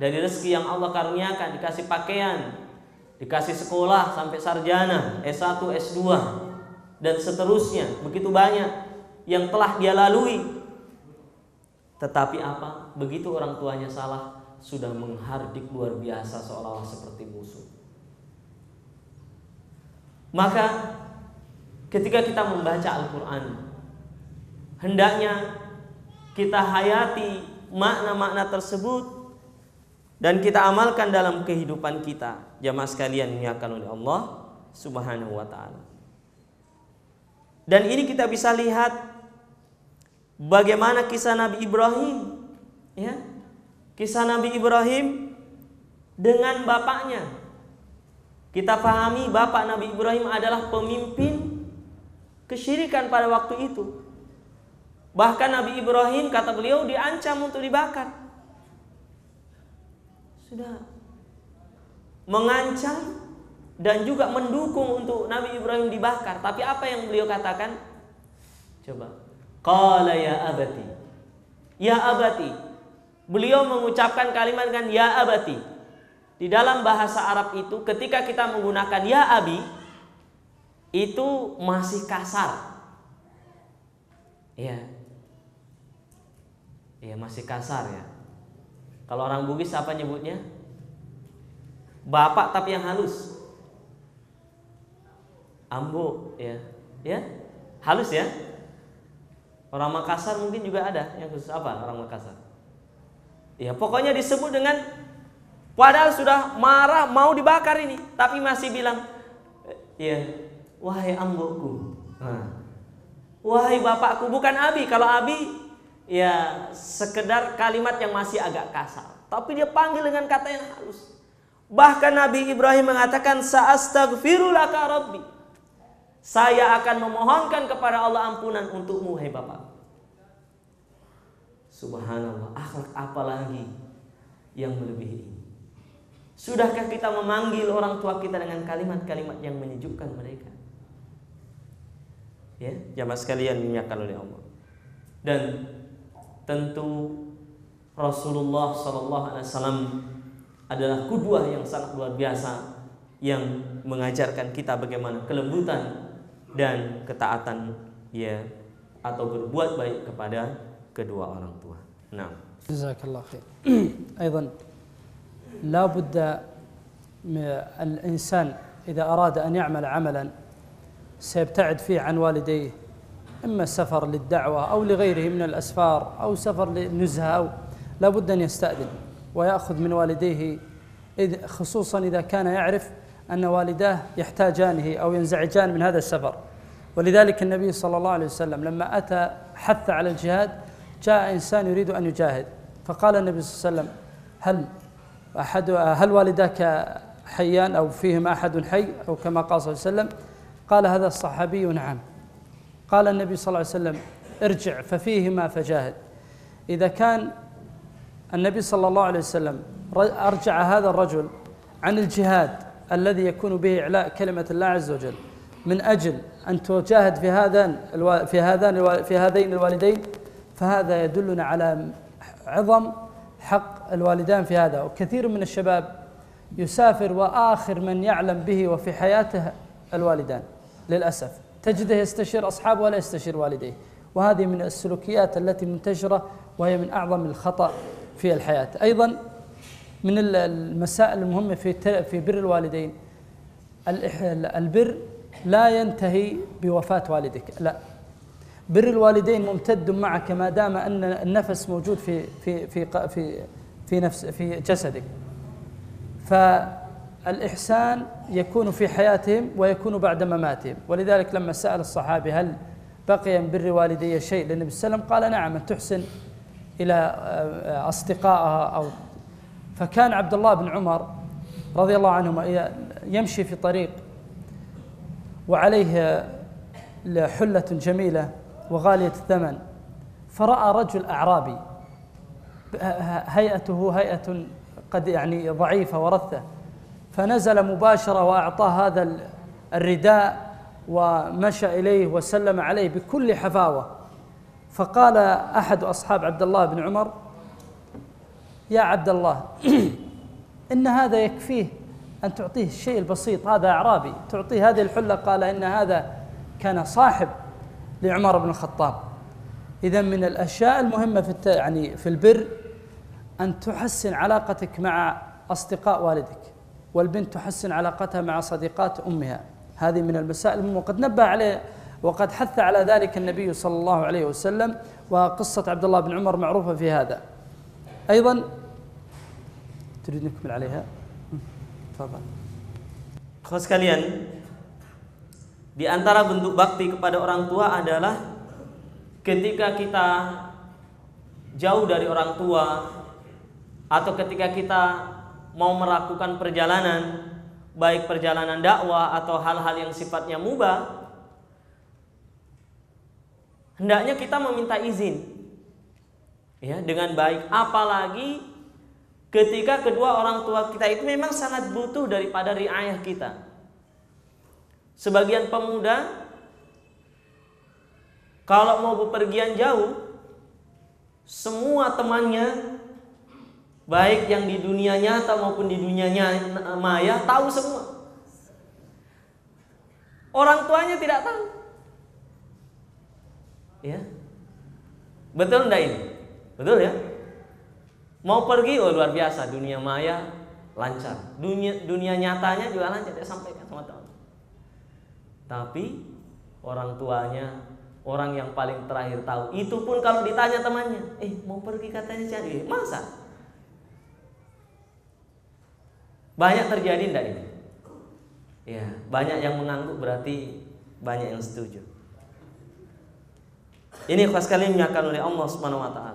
Speaker 1: dari rezeki yang Allah karuniakan, dikasih pakaian, dikasih sekolah sampai sarjana, S1, S2 dan seterusnya begitu banyak yang telah dia lalui tetapi apa begitu orang tuanya salah sudah menghardik luar biasa seolah-olah seperti musuh maka ketika kita membaca Al-Quran hendaknya kita hayati makna-makna tersebut dan kita amalkan dalam kehidupan kita jamaah sekalian niatkan oleh Allah Subhanahu wa taala dan ini kita bisa lihat bagaimana kisah Nabi Ibrahim, ya. Kisah Nabi Ibrahim dengan bapaknya. Kita pahami bapak Nabi Ibrahim adalah pemimpin kesyirikan pada waktu itu. Bahkan Nabi Ibrahim kata beliau diancam untuk dibakar. Sudah mengancam dan juga mendukung untuk Nabi Ibrahim dibakar. Tapi apa yang beliau katakan? Coba. Qala ya abati. Ya abati. Beliau mengucapkan kalimat kan ya abati. Di dalam bahasa Arab itu ketika kita menggunakan ya abi itu masih kasar. Ya. Ya masih kasar ya. Kalau orang Bugis apa nyebutnya? Bapak tapi yang halus. Ambo ya. Ya. Halus ya. Orang Makassar mungkin juga ada yang khusus apa orang Makassar. Ya, pokoknya disebut dengan padahal sudah marah mau dibakar ini, tapi masih bilang ya, wahai amboku. Nah. Wahai bapakku bukan Abi. Kalau Abi ya sekedar kalimat yang masih agak kasar. Tapi dia panggil dengan kata yang halus. Bahkan Nabi Ibrahim mengatakan sa'astaghfirulaka rabbi. Saya akan memohonkan kepada Allah ampunan untukmu, hai Bapak. Subhanallah, akhlak apa lagi yang melebihi ini? Sudahkah kita memanggil orang tua kita dengan kalimat-kalimat yang menyejukkan mereka? Ya, jamaah sekalian dimuliakan oleh Allah. Dan tentu Rasulullah Shallallahu Alaihi Wasallam adalah kudwah yang sangat luar biasa yang mengajarkan kita bagaimana kelembutan dan ketaatan ya atau berbuat baik kepada kedua orang tua. Nah.
Speaker 2: Jazakallah khair. أيضا لا بد الإنسان إذا أراد أن يعمل عملا سيبتعد فيه عن والديه إما السفر للدعوة أو لغيره من الأسفار أو سفر للنزهة أو لا بد أن يستأذن ويأخذ من والديه خصوصا إذا كان يعرف أن والداه يحتاجانه أو ينزعجان من هذا السفر ولذلك النبي صلى الله عليه وسلم لما أتى حث على الجهاد جاء إنسان يريد أن يجاهد فقال النبي صلى الله عليه وسلم هل أحد هل والداك حيان أو فيهما أحد حي أو كما قال صلى الله عليه وسلم قال هذا الصحابي نعم قال النبي صلى الله عليه وسلم ارجع ففيهما فجاهد إذا كان النبي صلى الله عليه وسلم أرجع هذا الرجل عن الجهاد الذي يكون به إعلاء كلمة الله عز وجل من أجل أن تجاهد في هذان في هذان في هذين الوالدين فهذا يدلنا على عظم حق الوالدان في هذا وكثير من الشباب يسافر وآخر من يعلم به وفي حياته الوالدان للأسف تجده يستشير أصحابه ولا يستشير والديه وهذه من السلوكيات التي منتشرة وهي من أعظم الخطأ في الحياة أيضا من المسائل المهمة في في بر الوالدين البر لا ينتهي بوفاة والدك لا بر الوالدين ممتد معك ما دام أن النفس موجود في في في في في نفس في جسدك فالإحسان يكون في حياتهم ويكون بعد مماتهم ولذلك لما سأل الصحابي هل بقي من بر والدي شيء للنبي صلى الله عليه وسلم قال نعم تحسن إلى آه، أصدقائها أو فكان عبد الله بن عمر رضي الله عنهما يمشي في طريق وعليه حلة جميلة وغالية الثمن فرأى رجل أعرابي هيئته هيئة قد يعني ضعيفة ورثة فنزل مباشرة وأعطاه هذا الرداء ومشى إليه وسلم عليه بكل حفاوة فقال أحد أصحاب عبد الله بن عمر يا عبد الله إن هذا يكفيه أن تعطيه الشيء البسيط هذا أعرابي تعطيه هذه الحلة قال إن هذا كان صاحب لعمر بن الخطاب إذا من الأشياء المهمة في الت... يعني في البر أن تحسن علاقتك مع أصدقاء والدك والبنت تحسن علاقتها مع صديقات أمها هذه من المسائل المهمة وقد نبه عليه وقد حث على ذلك النبي صلى الله عليه وسلم وقصة عبد الله بن عمر معروفة في هذا أيضا تريد نكمل عليها تفضل Kau sekalian, di antara bentuk
Speaker 1: bakti kepada orang tua adalah ketika kita jauh dari orang tua atau ketika kita mau melakukan perjalanan baik perjalanan dakwah atau hal-hal yang sifatnya mubah hendaknya kita meminta izin ya dengan baik apalagi ketika kedua orang tua kita itu memang sangat butuh daripada riayah kita. Sebagian pemuda kalau mau bepergian jauh semua temannya baik yang di dunia nyata maupun di dunia maya tahu semua. Orang tuanya tidak tahu. Ya. Betul enggak ini? Betul ya? Mau pergi, oh luar biasa, dunia maya lancar. Dunia dunia nyatanya juga lancar, dia sampaikan sama teman. Tapi orang tuanya, orang yang paling terakhir tahu. Itu pun kalau ditanya temannya, eh mau pergi katanya jadi, eh, masa? Banyak terjadi ndak ini? Ya, banyak yang mengangguk berarti banyak yang setuju. Ini khas kali akan oleh Allah Subhanahu wa taala.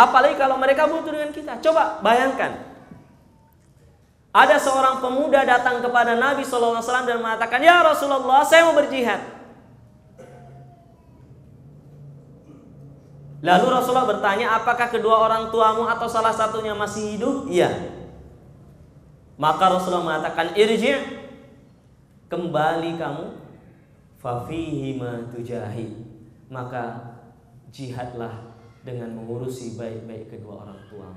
Speaker 1: Apalagi kalau mereka butuh dengan kita. Coba bayangkan. Ada seorang pemuda datang kepada Nabi SAW dan mengatakan, Ya Rasulullah, saya mau berjihad.
Speaker 2: Lalu Rasulullah
Speaker 1: bertanya, apakah kedua orang tuamu atau salah satunya masih hidup? Iya. Maka Rasulullah mengatakan, Irji' kembali kamu fafihima tujahi. Maka jihadlah dengan mengurusi baik-baik kedua orang tua,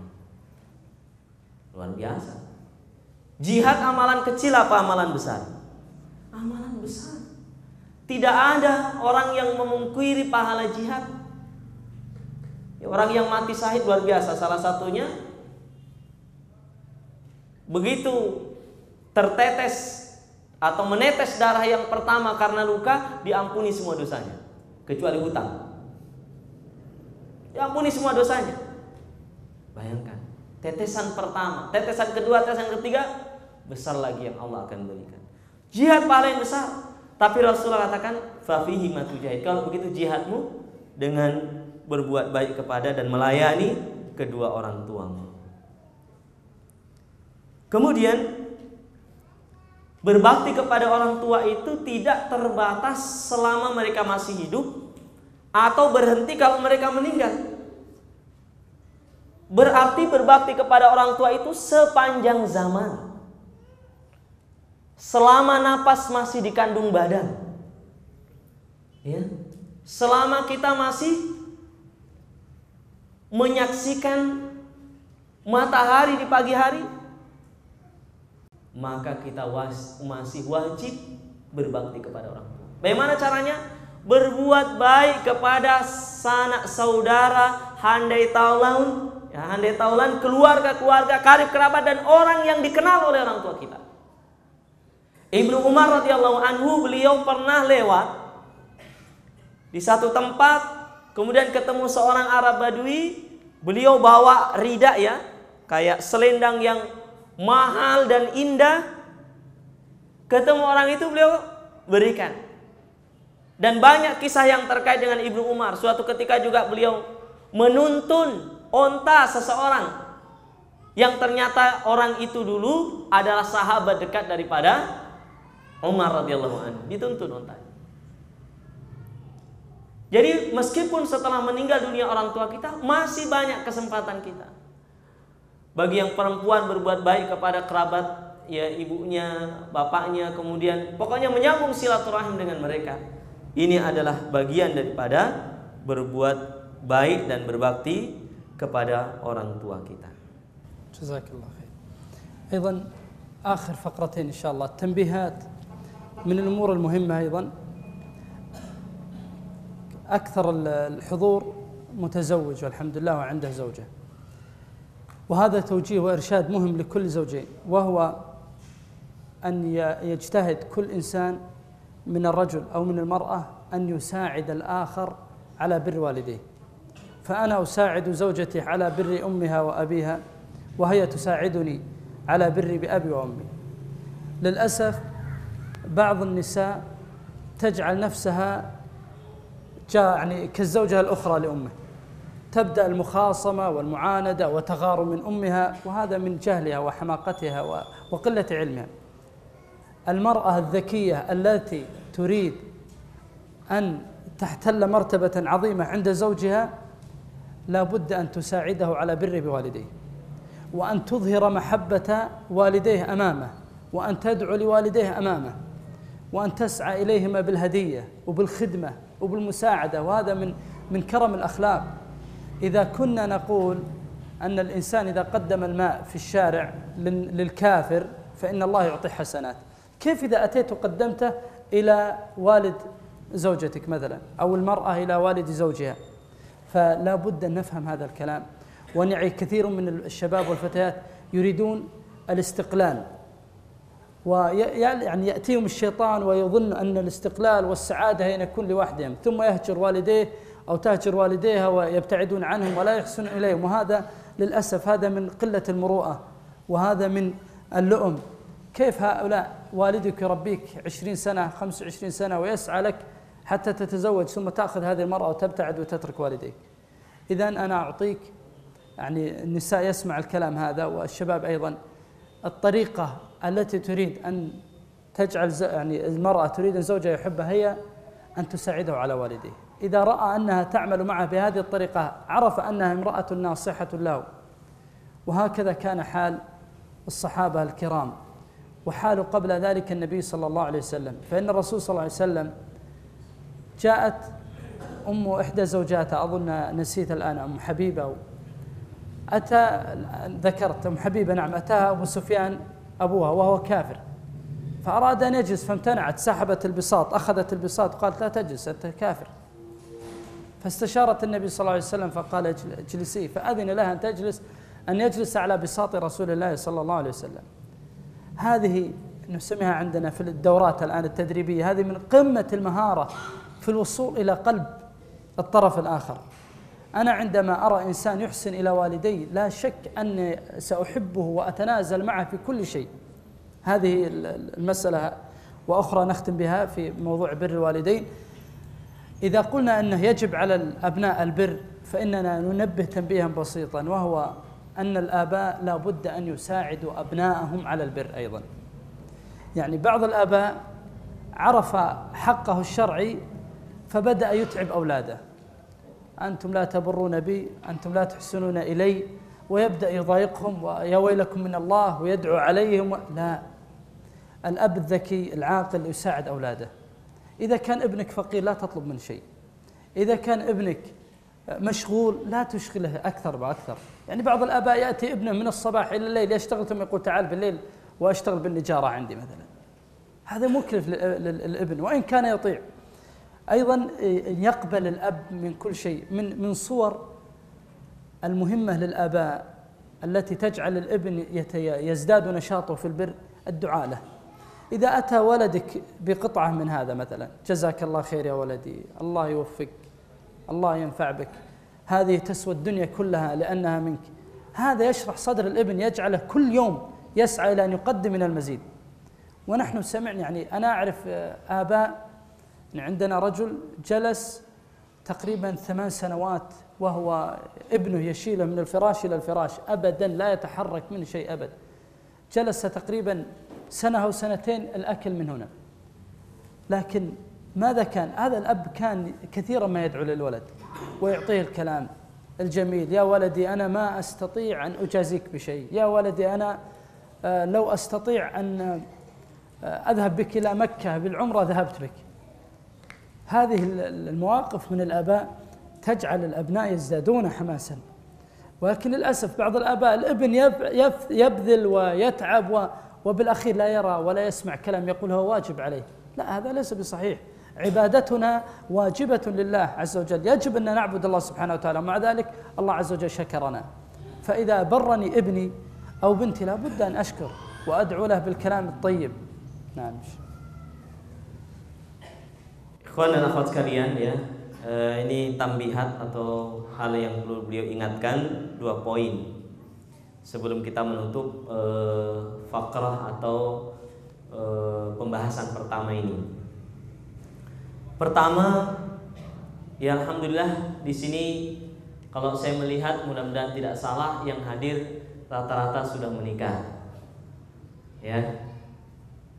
Speaker 1: Luar biasa. Jihad amalan kecil apa amalan besar? Amalan besar. Tidak ada orang yang memungkiri pahala jihad. Ya, orang yang mati syahid luar biasa. Salah satunya begitu tertetes atau menetes darah yang pertama karena luka diampuni semua dosanya kecuali hutang. Ya semua dosanya. Bayangkan, tetesan pertama, tetesan kedua, tetesan ketiga, besar lagi yang Allah akan berikan. Jihad paling besar. Tapi Rasulullah katakan, fafihi matujahid. Kalau begitu jihadmu dengan berbuat baik kepada dan melayani kedua orang tuamu. Kemudian berbakti kepada orang tua itu tidak terbatas selama mereka masih hidup atau berhenti kalau mereka meninggal. Berarti berbakti kepada orang tua itu sepanjang zaman. Selama napas masih dikandung badan. Ya. Selama kita masih menyaksikan matahari di pagi hari, maka kita was, masih wajib berbakti kepada orang tua. Bagaimana caranya? berbuat baik kepada sanak saudara, handai taulan, ya, handai taulan keluarga keluarga karib kerabat dan orang yang dikenal oleh orang tua kita. Ibnu Umar radhiyallahu anhu beliau pernah lewat di satu tempat kemudian ketemu seorang Arab Badui beliau bawa rida ya kayak selendang yang mahal dan indah ketemu orang itu beliau berikan dan banyak kisah yang terkait dengan Ibnu Umar. Suatu ketika juga beliau menuntun onta seseorang yang ternyata orang itu dulu adalah sahabat dekat daripada Umar radhiyallahu anhu dituntun onta. Jadi meskipun setelah meninggal dunia orang tua kita masih banyak kesempatan kita. Bagi yang perempuan berbuat baik kepada kerabat ya ibunya, bapaknya, kemudian pokoknya menyambung silaturahim dengan mereka. Ini adalah bagian daripada berbuat baik dan berbakti kepada orang tua kita.
Speaker 2: Jazakallah khair. أيضا آخر فقرتين إن شاء الله التنبيهات من الأمور المهمة أيضا أكثر الحضور متزوج والحمد لله وعنده زوجة وهذا توجيه وإرشاد مهم لكل زوجين وهو أن يجتهد كل إنسان من الرجل أو من المرأة أن يساعد الآخر على بر والديه فأنا أساعد زوجتي على بر أمها وأبيها وهي تساعدني على بر بأبي وأمي للأسف بعض النساء تجعل نفسها يعني كالزوجة الأخرى لأمه تبدأ المخاصمة والمعاندة وتغار من أمها وهذا من جهلها وحماقتها وقلة علمها المرأة الذكية التي تريد أن تحتل مرتبة عظيمة عند زوجها لا بد أن تساعده على بر بوالديه وأن تظهر محبة والديه أمامه وأن تدعو لوالديه أمامه وأن تسعى إليهما بالهدية وبالخدمة وبالمساعدة وهذا من من كرم الأخلاق إذا كنا نقول أن الإنسان إذا قدم الماء في الشارع للكافر فإن الله يعطي حسنات كيف إذا أتيت وقدمته إلى والد زوجتك مثلا أو المرأة إلى والد زوجها فلا بد أن نفهم هذا الكلام ونعي كثير من الشباب والفتيات يريدون الاستقلال ويعني يأتيهم الشيطان ويظن أن الاستقلال والسعادة هي أن يكون لوحدهم ثم يهجر والديه أو تهجر والديها ويبتعدون عنهم ولا يحسن إليهم وهذا للأسف هذا من قلة المروءة وهذا من اللؤم كيف هؤلاء والدك يربيك عشرين سنة خمس وعشرين سنة ويسعى لك حتى تتزوج ثم تأخذ هذه المرأة وتبتعد وتترك والديك إذا أنا أعطيك يعني النساء يسمع الكلام هذا والشباب أيضا الطريقة التي تريد أن تجعل يعني المرأة تريد أن زوجها يحبها هي أن تساعده على والديه إذا رأى أنها تعمل معه بهذه الطريقة عرف أنها امرأة ناصحة له وهكذا كان حال الصحابة الكرام وحال قبل ذلك النبي صلى الله عليه وسلم فإن الرسول صلى الله عليه وسلم جاءت أم إحدى زوجاته أظن نسيت الآن أم حبيبة أتى ذكرت أم حبيبة نعم أتاها أبو سفيان أبوها وهو كافر فأراد أن يجلس فامتنعت سحبت البساط أخذت البساط قالت لا تجلس أنت كافر فاستشارت النبي صلى الله عليه وسلم فقال اجلسي فأذن لها أن تجلس أن يجلس على بساط رسول الله صلى الله عليه وسلم هذه نسميها عندنا في الدورات الآن التدريبية هذه من قمة المهارة في الوصول إلى قلب الطرف الآخر أنا عندما أرى إنسان يحسن إلى والدي لا شك أني سأحبه وأتنازل معه في كل شيء هذه المسألة وأخرى نختم بها في موضوع بر الوالدين إذا قلنا أنه يجب على الأبناء البر فإننا ننبه تنبيها بسيطا وهو أن الآباء لا بد أن يساعدوا أبناءهم على البر أيضا يعني بعض الآباء عرف حقه الشرعي فبدأ يتعب أولاده أنتم لا تبرون بي أنتم لا تحسنون إلي ويبدأ يضايقهم ويا ويلكم من الله ويدعو عليهم لا الأب الذكي العاقل يساعد أولاده إذا كان ابنك فقير لا تطلب منه شيء إذا كان ابنك مشغول لا تشغله أكثر وأكثر يعني بعض الآباء يأتي ابنه من الصباح إلى الليل يشتغل ثم يقول تعال بالليل وأشتغل بالنجارة عندي مثلا هذا مكلف للابن وإن كان يطيع أيضا يقبل الأب من كل شيء من من صور المهمة للآباء التي تجعل الابن يزداد نشاطه في البر الدعاء له إذا أتى ولدك بقطعة من هذا مثلا جزاك الله خير يا ولدي الله يوفقك الله ينفع بك هذه تسوى الدنيا كلها لأنها منك هذا يشرح صدر الابن يجعله كل يوم يسعى إلى أن يقدم من المزيد ونحن سمعنا يعني أنا أعرف آه، آباء يعني عندنا رجل جلس تقريبا ثمان سنوات وهو ابنه يشيله من الفراش إلى الفراش أبدا لا يتحرك منه شيء أبد جلس تقريبا سنة أو سنتين الأكل من هنا لكن ماذا كان؟ هذا الأب كان كثيرا ما يدعو للولد ويعطيه الكلام الجميل يا ولدي أنا ما أستطيع أن أجازيك بشيء يا ولدي أنا آه، لو أستطيع أن آه، أذهب بك إلى مكة بالعمرة ذهبت بك هذه المواقف من الآباء تجعل الأبناء يزدادون حماسا ولكن للأسف بعض الآباء الابن يبذل ويتعب وبالأخير لا يرى ولا يسمع كلام يقول هو واجب عليه لا هذا ليس بصحيح عبادتنا واجبة لله عز وجل يجب أن نعبد الله سبحانه وتعالى مع ذلك الله عز وجل شكرنا فإذا برني ابني أو بنتي لابد أن أشكر وأدعو له بالكلام الطيب نعم
Speaker 1: Ikhwan dan akhwat sekalian ya, ini tambihat atau hal yang perlu beliau ingatkan dua poin sebelum kita menutup eh, fakrah atau eh, pembahasan pertama ini. Pertama, ya alhamdulillah di sini kalau saya melihat mudah-mudahan tidak salah yang hadir rata-rata sudah menikah. Ya.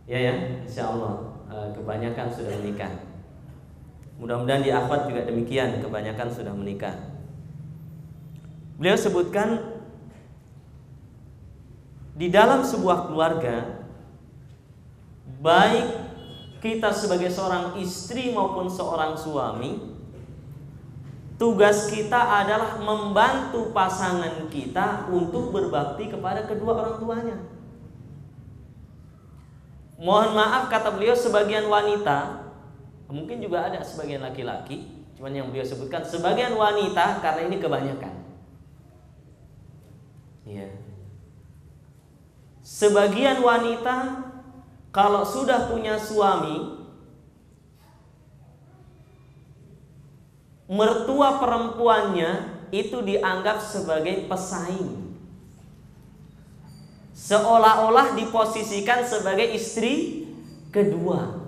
Speaker 1: Ya ya, insyaallah eh, kebanyakan sudah menikah. Mudah-mudahan di akhwat juga demikian, kebanyakan sudah menikah. Beliau sebutkan di dalam sebuah keluarga baik kita sebagai seorang istri maupun seorang suami tugas kita adalah membantu pasangan kita untuk berbakti kepada kedua orang tuanya. Mohon maaf kata beliau sebagian wanita, mungkin juga ada sebagian laki-laki, cuma yang beliau sebutkan sebagian wanita karena ini kebanyakan. Iya. Sebagian wanita kalau sudah punya suami mertua perempuannya itu dianggap sebagai pesaing seolah-olah diposisikan sebagai istri kedua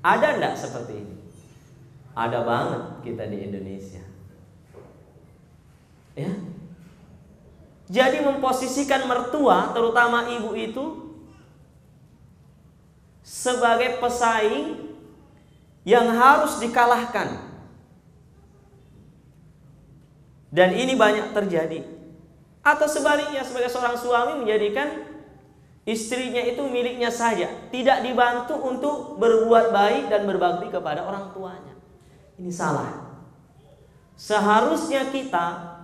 Speaker 1: ada enggak seperti ini ada banget kita di Indonesia ya jadi memposisikan mertua, terutama ibu itu sebagai pesaing yang harus dikalahkan. Dan ini banyak terjadi. Atau sebaliknya sebagai seorang suami menjadikan istrinya itu miliknya saja, tidak dibantu untuk berbuat baik dan berbakti kepada orang tuanya. Ini salah. Seharusnya kita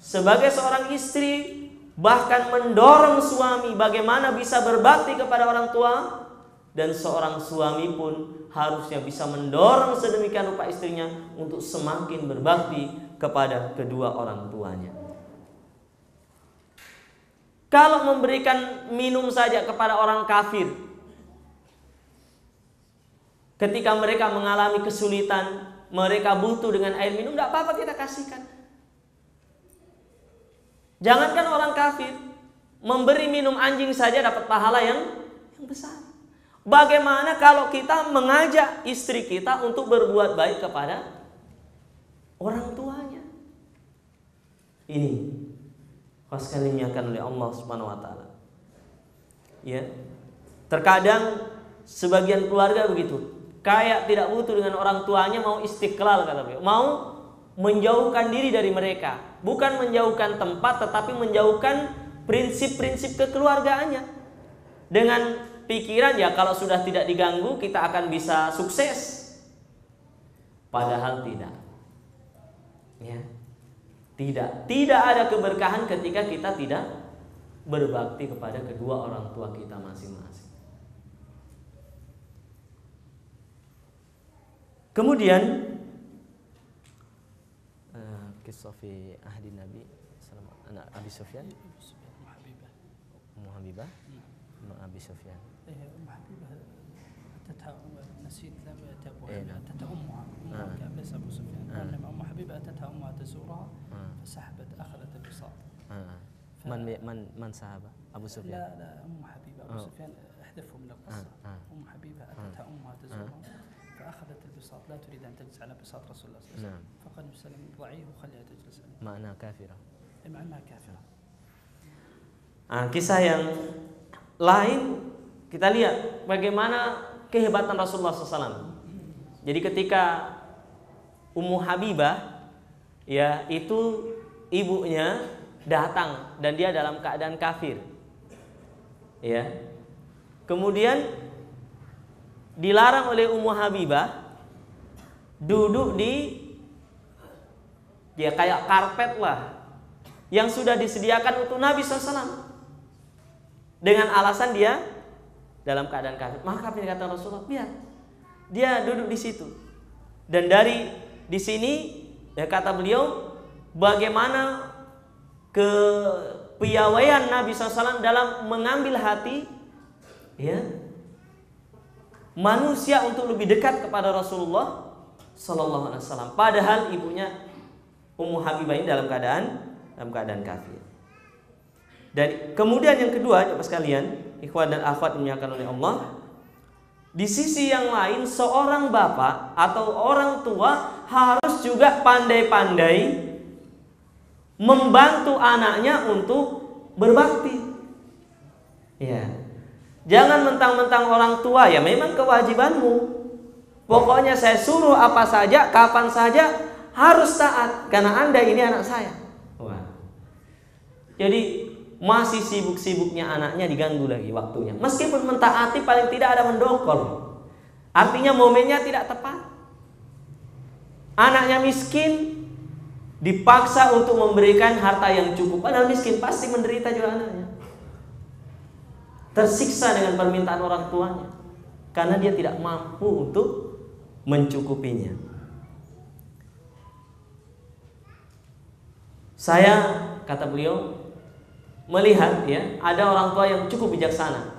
Speaker 1: sebagai seorang istri bahkan mendorong suami bagaimana bisa berbakti kepada orang tua dan seorang suami pun harusnya bisa mendorong sedemikian rupa istrinya untuk semakin berbakti kepada kedua orang tuanya. Kalau memberikan minum saja kepada orang kafir ketika mereka mengalami kesulitan, mereka butuh dengan air minum, tidak apa-apa kita kasihkan. Jangankan orang kafir, memberi minum anjing saja dapat pahala yang yang besar. Bagaimana kalau kita mengajak istri kita untuk berbuat baik kepada orang tuanya? Ini Pascal dimuliakan oleh Allah Subhanahu wa taala. Ya. Terkadang sebagian keluarga begitu, kayak tidak butuh dengan orang tuanya mau istiqlal kata beliau, mau menjauhkan diri dari mereka bukan menjauhkan tempat tetapi menjauhkan prinsip-prinsip kekeluargaannya. Dengan pikiran ya kalau sudah tidak diganggu kita akan bisa sukses. Padahal tidak. Ya. Tidak, tidak ada keberkahan ketika kita tidak berbakti kepada kedua orang tua kita masing-masing. Kemudian eh, Kisofi ابي سفيان؟
Speaker 2: ام حبيبه
Speaker 1: ام حبيبه؟ ام ابي سفيان
Speaker 2: ام حبيبه اتتها نسيت لم ابوها اتتها امها امها ليس ابو سفيان وانما ام حبيبه اتتها امها تزورها فسحبت اخذت الوصال
Speaker 1: ف... من من من سحبه؟ ابو سفيان؟ لا لا ام حبيبه ابو سفيان
Speaker 2: احذفه من القصه ام حبيبه اتتها امها تزورها فاخذت البساط لا تريد ان تجلس على بساط رسول الله صلى الله عليه وسلم فقال النبي صلى الله عليه وسلم ضعيه وخليها تجلس عليه معناها كافره
Speaker 1: Nah, kisah yang lain kita lihat bagaimana kehebatan Rasulullah SAW. Jadi ketika Ummu Habibah ya itu ibunya datang dan dia dalam keadaan kafir. Ya. Kemudian dilarang oleh Ummu Habibah duduk di ya kayak karpet lah yang sudah disediakan untuk Nabi SAW dengan alasan dia dalam keadaan kafir. Maka kata Rasulullah, biar dia duduk di situ. Dan dari di sini ya kata beliau bagaimana kepiawaian Nabi SAW dalam mengambil hati ya manusia untuk lebih dekat kepada Rasulullah Sallallahu Alaihi Wasallam. Padahal ibunya Ummu Habibah ini dalam keadaan dalam keadaan kafir. Dan kemudian yang kedua, coba ya, sekalian, ikhwan dan akhwat dimuliakan oleh Allah, di sisi yang lain seorang bapak atau orang tua harus juga pandai-pandai membantu anaknya untuk berbakti. Ya. Jangan mentang-mentang orang tua ya memang kewajibanmu. Pokoknya saya suruh apa saja, kapan saja harus taat karena Anda ini anak saya. Jadi masih sibuk-sibuknya anaknya diganggu lagi waktunya. Meskipun mentaati paling tidak ada mendongkol. Artinya momennya tidak tepat. Anaknya miskin dipaksa untuk memberikan harta yang cukup padahal miskin pasti menderita juga anaknya. Tersiksa dengan permintaan orang tuanya karena dia tidak mampu untuk mencukupinya. Saya kata beliau melihat ya ada orang tua yang cukup bijaksana.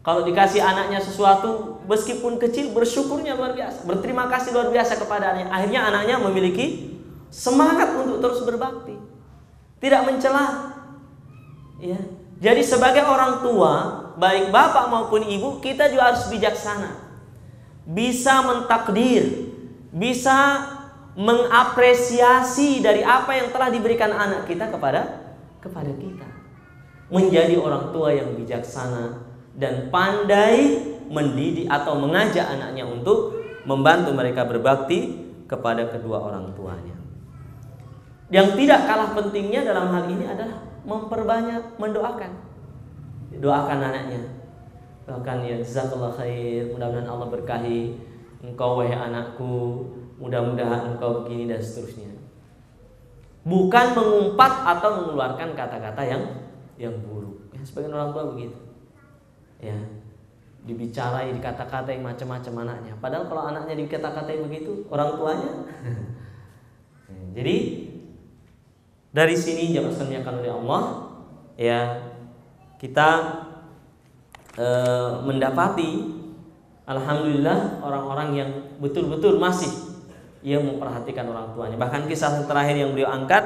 Speaker 1: Kalau dikasih anaknya sesuatu meskipun kecil bersyukurnya luar biasa, berterima kasih luar biasa kepada anaknya. Akhirnya anaknya memiliki semangat untuk terus berbakti. Tidak mencela. Ya. Jadi sebagai orang tua, baik bapak maupun ibu, kita juga harus bijaksana. Bisa mentakdir, bisa mengapresiasi dari apa yang telah diberikan anak kita kepada kepada kita menjadi orang tua yang bijaksana dan pandai mendidik atau mengajak anaknya untuk membantu mereka berbakti kepada kedua orang tuanya. Yang tidak kalah pentingnya dalam hal ini adalah memperbanyak mendoakan. Doakan anaknya. bahkan ya jazakallah khair, mudah-mudahan Allah berkahi engkau wahai anakku, mudah-mudahan engkau begini dan seterusnya. Bukan mengumpat atau mengeluarkan kata-kata yang yang buruk. Ya, sebagian orang tua begitu. Ya, dibicarai dikata yang macam-macam anaknya. Padahal kalau anaknya dikata katai begitu, orang tuanya. Ya, jadi dari sini jamaah yang akan oleh Allah, ya kita e, mendapati alhamdulillah orang-orang yang betul-betul masih ia memperhatikan orang tuanya. Bahkan kisah terakhir yang beliau angkat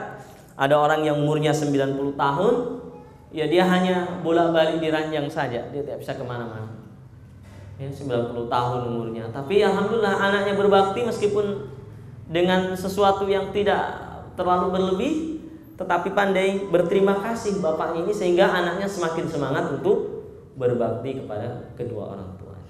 Speaker 1: ada orang yang umurnya 90 tahun ya dia hanya bolak-balik di ranjang saja dia tidak bisa kemana-mana ya 90 tahun umurnya tapi alhamdulillah anaknya berbakti meskipun dengan sesuatu yang tidak terlalu berlebih tetapi pandai berterima kasih bapak ini sehingga anaknya semakin semangat untuk berbakti kepada kedua orang tuanya.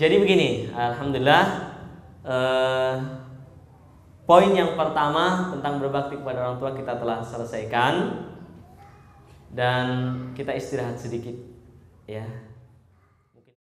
Speaker 1: Jadi begini, alhamdulillah Eh, poin yang pertama tentang berbakti kepada orang tua kita telah selesaikan dan kita istirahat sedikit ya